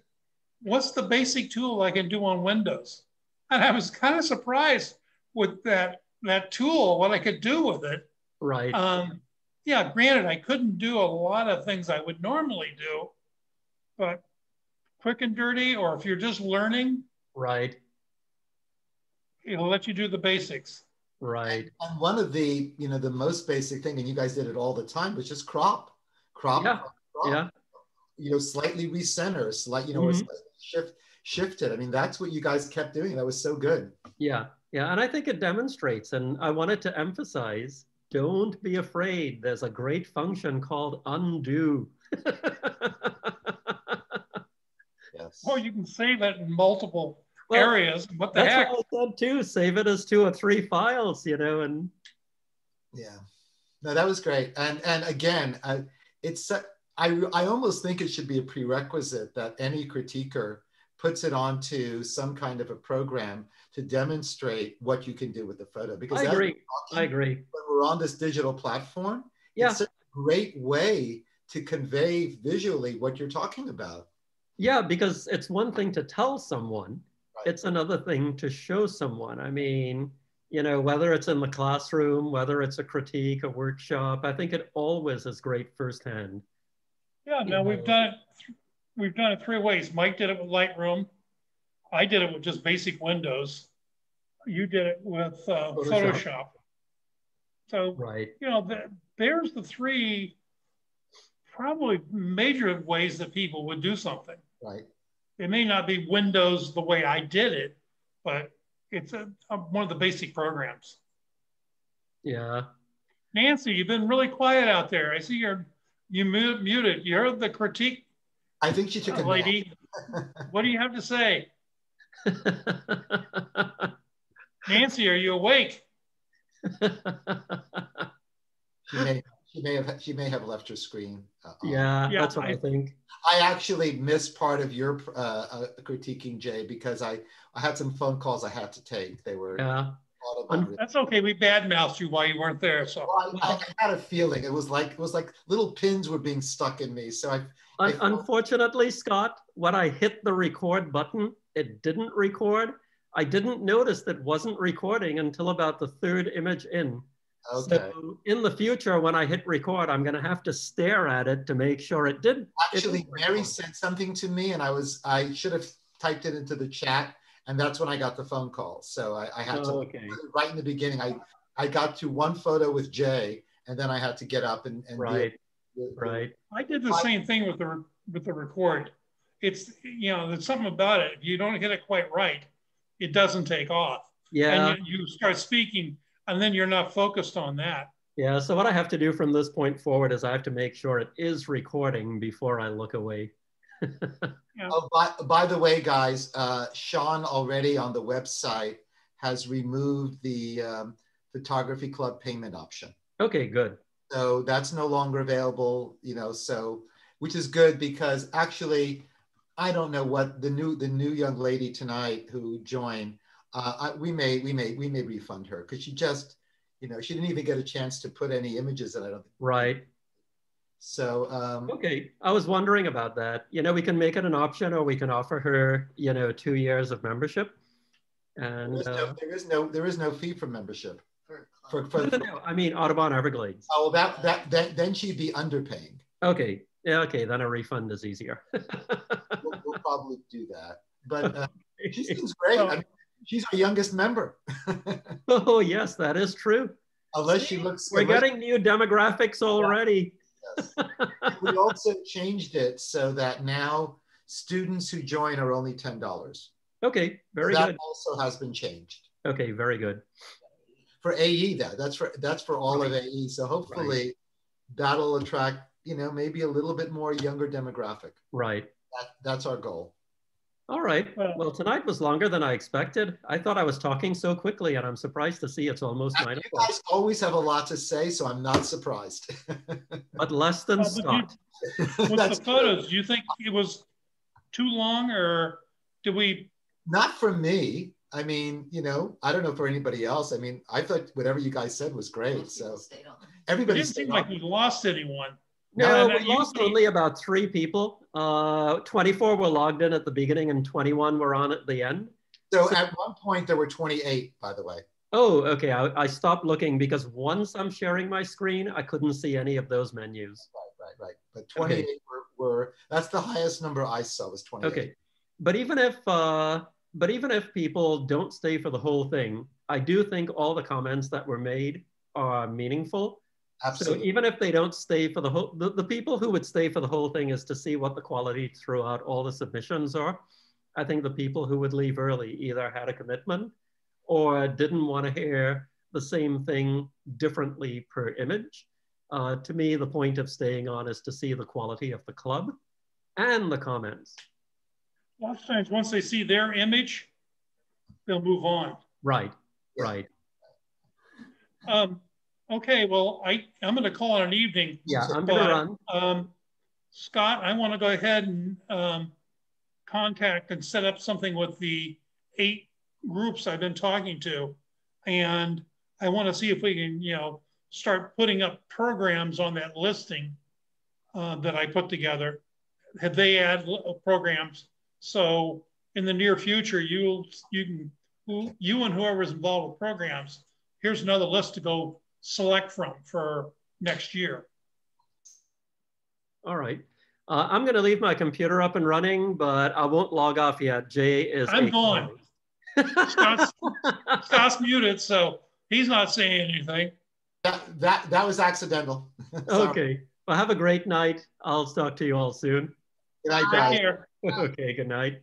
what's the basic tool I can do on Windows? And I was kind of surprised with that, that tool, what I could do with it. Right. Um, yeah, granted, I couldn't do a lot of things I would normally do, but quick and dirty, or if you're just learning, right. it'll let you do the basics. Right. And one of the, you know, the most basic thing, and you guys did it all the time, was just crop, crop, Yeah, crop, crop. Yeah. You know, slightly recenter, slight, you know, or Mhm. slightly shift, shifted. I mean, that's what you guys kept doing. That was so good. Yeah, yeah, and I think it demonstrates, and I wanted to emphasize, don't be afraid. There's a great function called undo. Yes. Or you can save it in multiple Well, areas. What the That's heck? what I said too. Save it as two or three files, you know, and Yeah. No, that was great. And and again, I, it's I I almost think it should be a prerequisite that any critiquer puts it onto some kind of a program to demonstrate what you can do with the photo. Because I agree. talking, I agree. when we're on this digital platform, Yeah, it's a great way to convey visually what you're talking about. yeah, because it's one thing to tell someone, Right. it's another thing to show someone. I mean, you know, whether it's in the classroom, whether it's a critique, a workshop, I think it always is great firsthand. Yeah, no, we've done it. We've done it three ways. Mike did it with Lightroom. I did it with just basic Windows. You did it with uh, Photoshop. Photoshop. So Right. you know, the, there's the three probably major ways that people would do something. Right. It may not be Windows the way I did it, but it's a, a, one of the basic programs. Yeah. Nancy, you've been really quiet out there. I see you're you mute, muted. You heard the critique, I think she took a lady. What do you have to say? Nancy, are you awake? She may, she may have she may have left her screen. uh, on. yeah, Yeah, that's what I, I- think. I actually missed part of your uh, uh, critiquing Jay because I I had some phone calls I had to take. They were Yeah. That's okay. We badmouthed you while you weren't there. So Well, I, I had a feeling it was like it was like little pins were being stuck in me. So I Un- unfortunately, Scott, when I hit the record button, it didn't record. I didn't notice that wasn't recording until about the third image in. okay. So in the future, when I hit record, I'm going to have to stare at it to make sure it did. it Actually, did Mary said something to me, and I was I should have typed it into the chat, and that's when I got the phone call. So I, I had Oh, to okay. right in the beginning. I I got to one photo with Jay, and then I had to get up and, and Right, the- the- right. I did the same thing with the with the record. It's you know, there's something about it. If you don't get it quite right, it doesn't take off. Yeah. And you, you start speaking, and then you're not focused on that. Yeah. So what I have to do from this point forward is I have to make sure it is recording before I look away. Yeah. Oh, by, by the way, guys, uh, Sean already on the website has removed the um, photography club payment option. okay, good. So that's no longer available, you know, so, which is good because actually, I don't know what the new, the new young lady tonight who joined, uh, I, we may, we may, we may refund her because she just, you know, she didn't even get a chance to put any images in. I don't. Right. So, um, Okay. I was wondering about that. You know, we can make it an option or we can offer her, you know, two years of membership. there And is uh, no, there is no, there is no fee for membership. For For, for, no, no, I mean Audubon Everglades. oh, that, that, then, then she'd be underpaying. Okay. Yeah, okay, then a refund is easier. We'll, we'll probably do that. But uh, she seems great. I mean, she's our youngest member. oh, yes, that is true. Unless she looks. We're unless- getting new demographics already. yes. we also changed it so that now students who join are only ten dollars. Okay, very that good. also has been changed Okay, very good. For AE. That that's for that's for all of AE. So hopefully that'll attract you know maybe a little bit more younger demographic. Right. That, that's our goal. All right. Well- Well, tonight was longer than I expected. I thought I was talking so quickly, and I'm surprised to see it's almost And nine you o'clock. guys always have a lot to say, so I'm not surprised. But less than Uh, but you- Scott. With the photos, do you think it was too long or did we, Not for me. I mean, you know, I don't know for anybody else. I mean, I thought whatever you guys said was great. So stayed on. it everybody didn't seem like we lost anyone. No, No, we lost usually- only about three people. Uh, 24 were logged in at the beginning, and 21 were on at the end. So at one point there were 28, by the way. Oh, okay. I, I stopped looking because once I'm sharing my screen, I couldn't see any of those menus. Right, right, right. But 28 were, were, that's the highest number I saw was 28. Okay, but even if uh, but even if people don't stay for the whole thing, I do think all the comments that were made are meaningful. Absolutely. So even if they don't stay for the whole, the, the people who would stay for the whole thing is to see what the quality throughout all the submissions are. I think the people who would leave early either had a commitment or didn't want to hear the same thing differently per image. Uh, to me, the point of staying on is to see the quality of the club and the comments. A lot of times, once they see their image, they'll move on. Right, right. Um, okay, well, I, I'm gonna call it an evening. Yeah, I'm gonna But, run. Um, Scott, I want to go ahead and um, contact and set up something with the eight groups I've been talking to. And I want to see if we can, you know, start putting up programs on that listing uh, that I put together. Have they add l- programs? So in the near future, you'll you can who- you and whoever's involved with programs, here's another list to go select from for next year. All right. Uh, I'm going to leave my computer up and running, but I won't log off yet. Jay is. I'm a- gone. Scott's, Scott's muted, so he's not saying anything. That, that, that was accidental. Okay. Well, have a great night. I'll talk to you all soon. Good night, Take guys. okay. Good night.